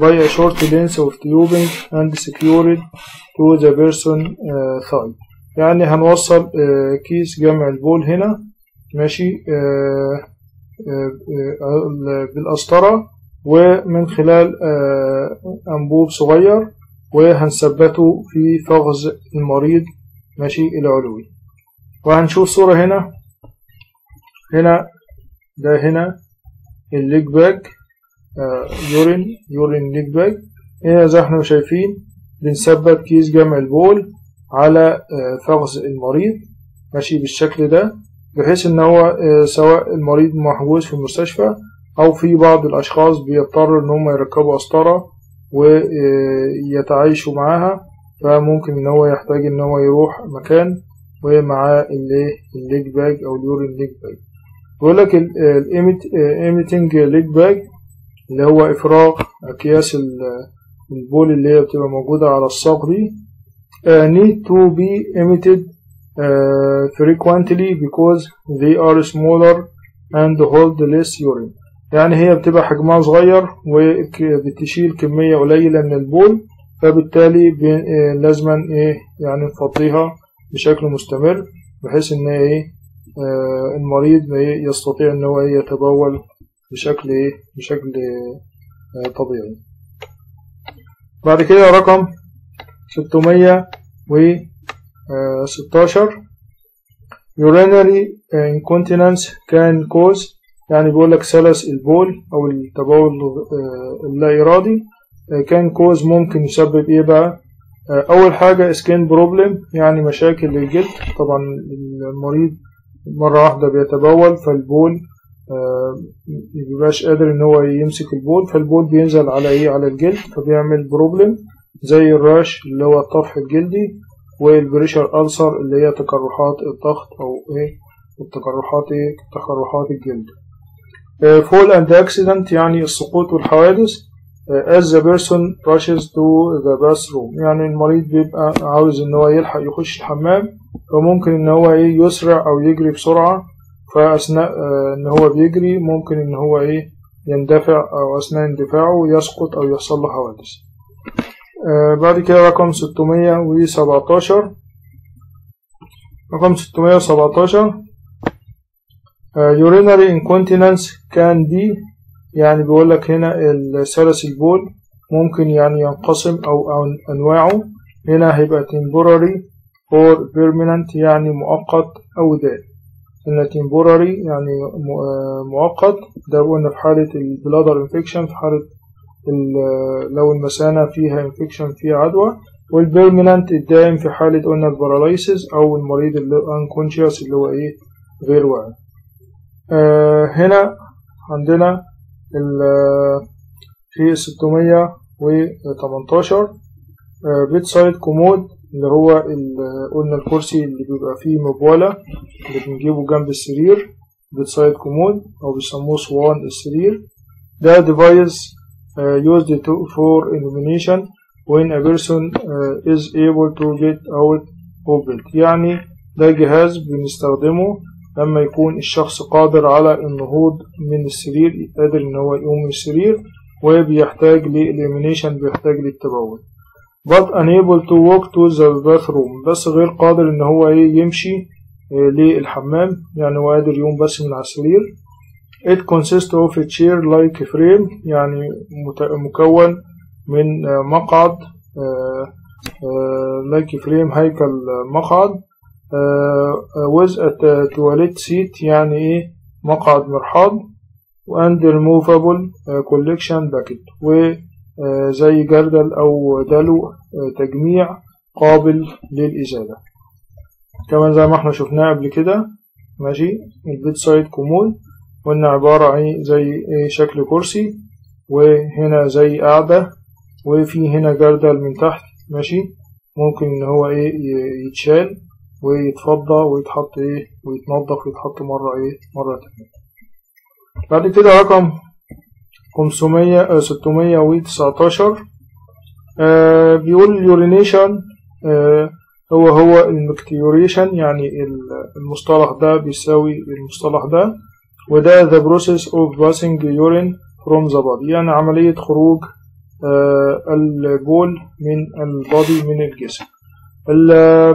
by a short length of tubing and secured to the person uh, thigh. يعني هنوصل كيس جمع البول هنا. ماشي؟ uh, بالقسطرة ومن خلال أنبوب صغير وهنثبته في فخذ المريض ماشي العلوي. وهنشوف صورة هنا. هنا ده هنا ال leg bag urine urine leg bag هنا زي إحنا شايفين بنثبت كيس جمع البول على فخذ المريض ماشي بالشكل ده. بحيث إن هو سواء المريض محجوز في المستشفى أو في بعض الأشخاص بيضطروا إن هم يركبوا قسطرة ويتعايشوا معاها فممكن إن هو يحتاج إن هو يروح مكان ومعاه ال leg bag أو ال urine leg bag. بيقول لك ال emptying leg bag اللي هو إفراغ أكياس البول اللي هي بتبقى موجودة على الساق دي need to be emptied frequently because they are smaller and hold less urine. يعني هي بتبقى حجمها صغير وبتشيل كمية قليلة من البول فبالتالي لازما إيه يعني نفضيها بشكل مستمر بحيث إن إيه آه المريض يستطيع إن هو يتبول بشكل إيه بشكل آه طبيعي. بعد كده رقم 616 urinary incontinence can cause يعني بيقول لك سلس البول أو التبول اللا ارادي كان كوز ممكن يسبب إيه بقى؟ أول حاجة skin problem يعني مشاكل للجلد. طبعا المريض مرة واحدة بيتبول فالبول مبيبقاش قادر إن هو يمسك البول فالبول بينزل على إيه؟ على الجلد فبيعمل problem زي ال rash اللي هو الطفح الجلدي. وال pressure ulcer اللي هي تقرحات الضغط أو إيه؟ التقرحات إيه؟ تقرحات الجلد. fall and accident يعني السقوط والحوادث. as the person rushes to the bathroom. يعني المريض بيبقى عاوز إن هو يلحق يخش الحمام فممكن إن هو إيه؟ يسرع أو يجري بسرعة. فأثناء إن هو بيجري ممكن إن هو إيه؟ يندفع أو أثناء اندفاعه يسقط أو يحصل له حوادث. بعد كده رقم 617 رقم 617 urinary incontinence can be يعني بيقول لك هنا السلس البول ممكن يعني ينقسم أو, أنواعه. هنا هيبقى temporary or permanent يعني مؤقت أو دائم. هنا temporary يعني مؤقت. ده قلنا في حالة ال bladder infection في حالة لو المثانة فيها infection فيها عدوى وال permanent الدائم في حالة قلنا ال paralysis أو المريض اللي unconscious اللي هو إيه؟ غير واعي. آه هنا عندنا في 618 bedside commode اللي هو قلنا الكرسي اللي بيبقى فيه مبولة اللي بنجيبه جنب السرير bedside commode أو بيسموه صوان السرير. ده uh, used to, for elimination when a person uh, is able to get out of it. يعني ده جهاز بنستخدمه لما يكون الشخص قادر على النهوض من السرير قادر إن هو يقوم من السرير وبيحتاج لإليمينيشن بيحتاج للتبول but unable to walk to the bathroom بس غير قادر إن هو يمشي للحمام يعني هو قادر يقوم بس من على السرير. It consists of a chair like frame يعني مكون من مقعد like frame هيكل مقعد with a toilet seat يعني إيه؟ مقعد مرحاض and removable collection bucket وزي جردل أو دلو تجميع قابل للإزالة. كمان زي ما إحنا شفناه قبل كده ماشي؟ ال bedside commode قلنا عبارة عن زي إيه شكل كرسي وهنا زي قاعدة وفي هنا جردل من تحت ماشي؟ ممكن إن هو إيه يتشال ويتفضى ويتحط إيه ويتنضف ويتحط مرة إيه مرة تانية. بعد كده رقم 500 619 آه بيقول ال urination آه هو هو ال micturition يعني المصطلح ده بيساوي المصطلح ده. وده the process of passing urine from the body. يعني عملية خروج آه البول من البادي من الجسم.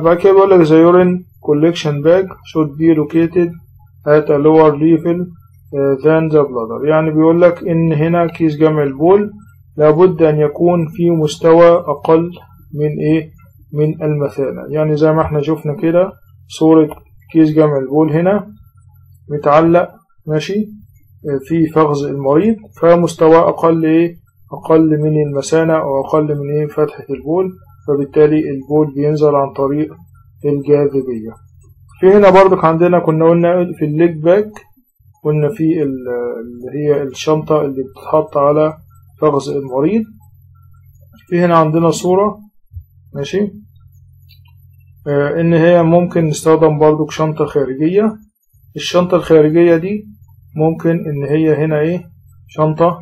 بعد كده بيقول لك the urine collection bag should be located at a lower level than the bladder. يعني بيقول لك إن هنا كيس جمع البول لابد أن يكون في مستوى أقل من إيه؟ من المثانة. يعني زي ما إحنا شفنا كده صورة كيس جمع البول هنا متعلق ماشي؟ في فخذ المريض فمستوى أقل إيه؟ أقل من المثانة أو أقل من إيه؟ فتحة البول. فبالتالي البول بينزل عن طريق الجاذبية. في هنا برضك عندنا كنا قلنا في ال leg bag قلنا في ال- اللي هي الشنطة اللي بتتحط على فخذ المريض. في هنا عندنا صورة ماشي؟ آه إن هي ممكن نستخدم برضك شنطة خارجية. الشنطة الخارجية دي ممكن إن هي هنا إيه؟ شنطة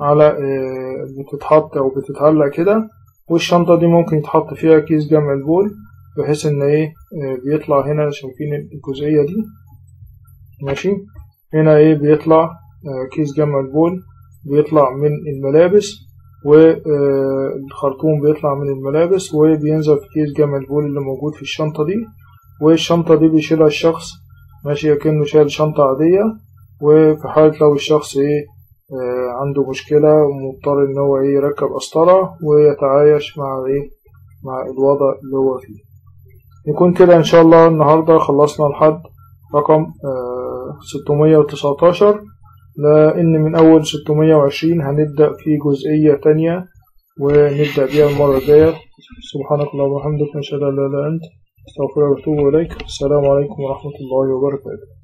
على آه بتتحط أو بتتعلق كده والشنطة دي ممكن يتحط فيها كيس جمع البول بحيث إن إيه؟ آه بيطلع هنا شايفين الجزئية دي. ماشي؟ هنا إيه؟ بيطلع آه كيس جمع البول بيطلع من الملابس والخرطوم بيطلع من الملابس وبينزل في كيس جمع البول اللي موجود في الشنطة دي والشنطة دي بيشيلها الشخص ماشي كأنه شايل شنطة عادية. وفي حالة لو الشخص إيه آه عنده مشكلة ومضطر إن هو إيه يركب قسطرة ويتعايش مع إيه مع الوضع اللي هو فيه. يكون كده إن شاء الله النهاردة خلصنا لحد رقم آه 619 لأن من أول 620 هنبدأ في جزئية تانية ونبدأ بيها المرة الجاية. سبحانك اللهم وبحمدك نشهد أن لا إله إلا أنت. أستغفرك وأتوب إليك. السلام عليكم ورحمة الله وبركاته.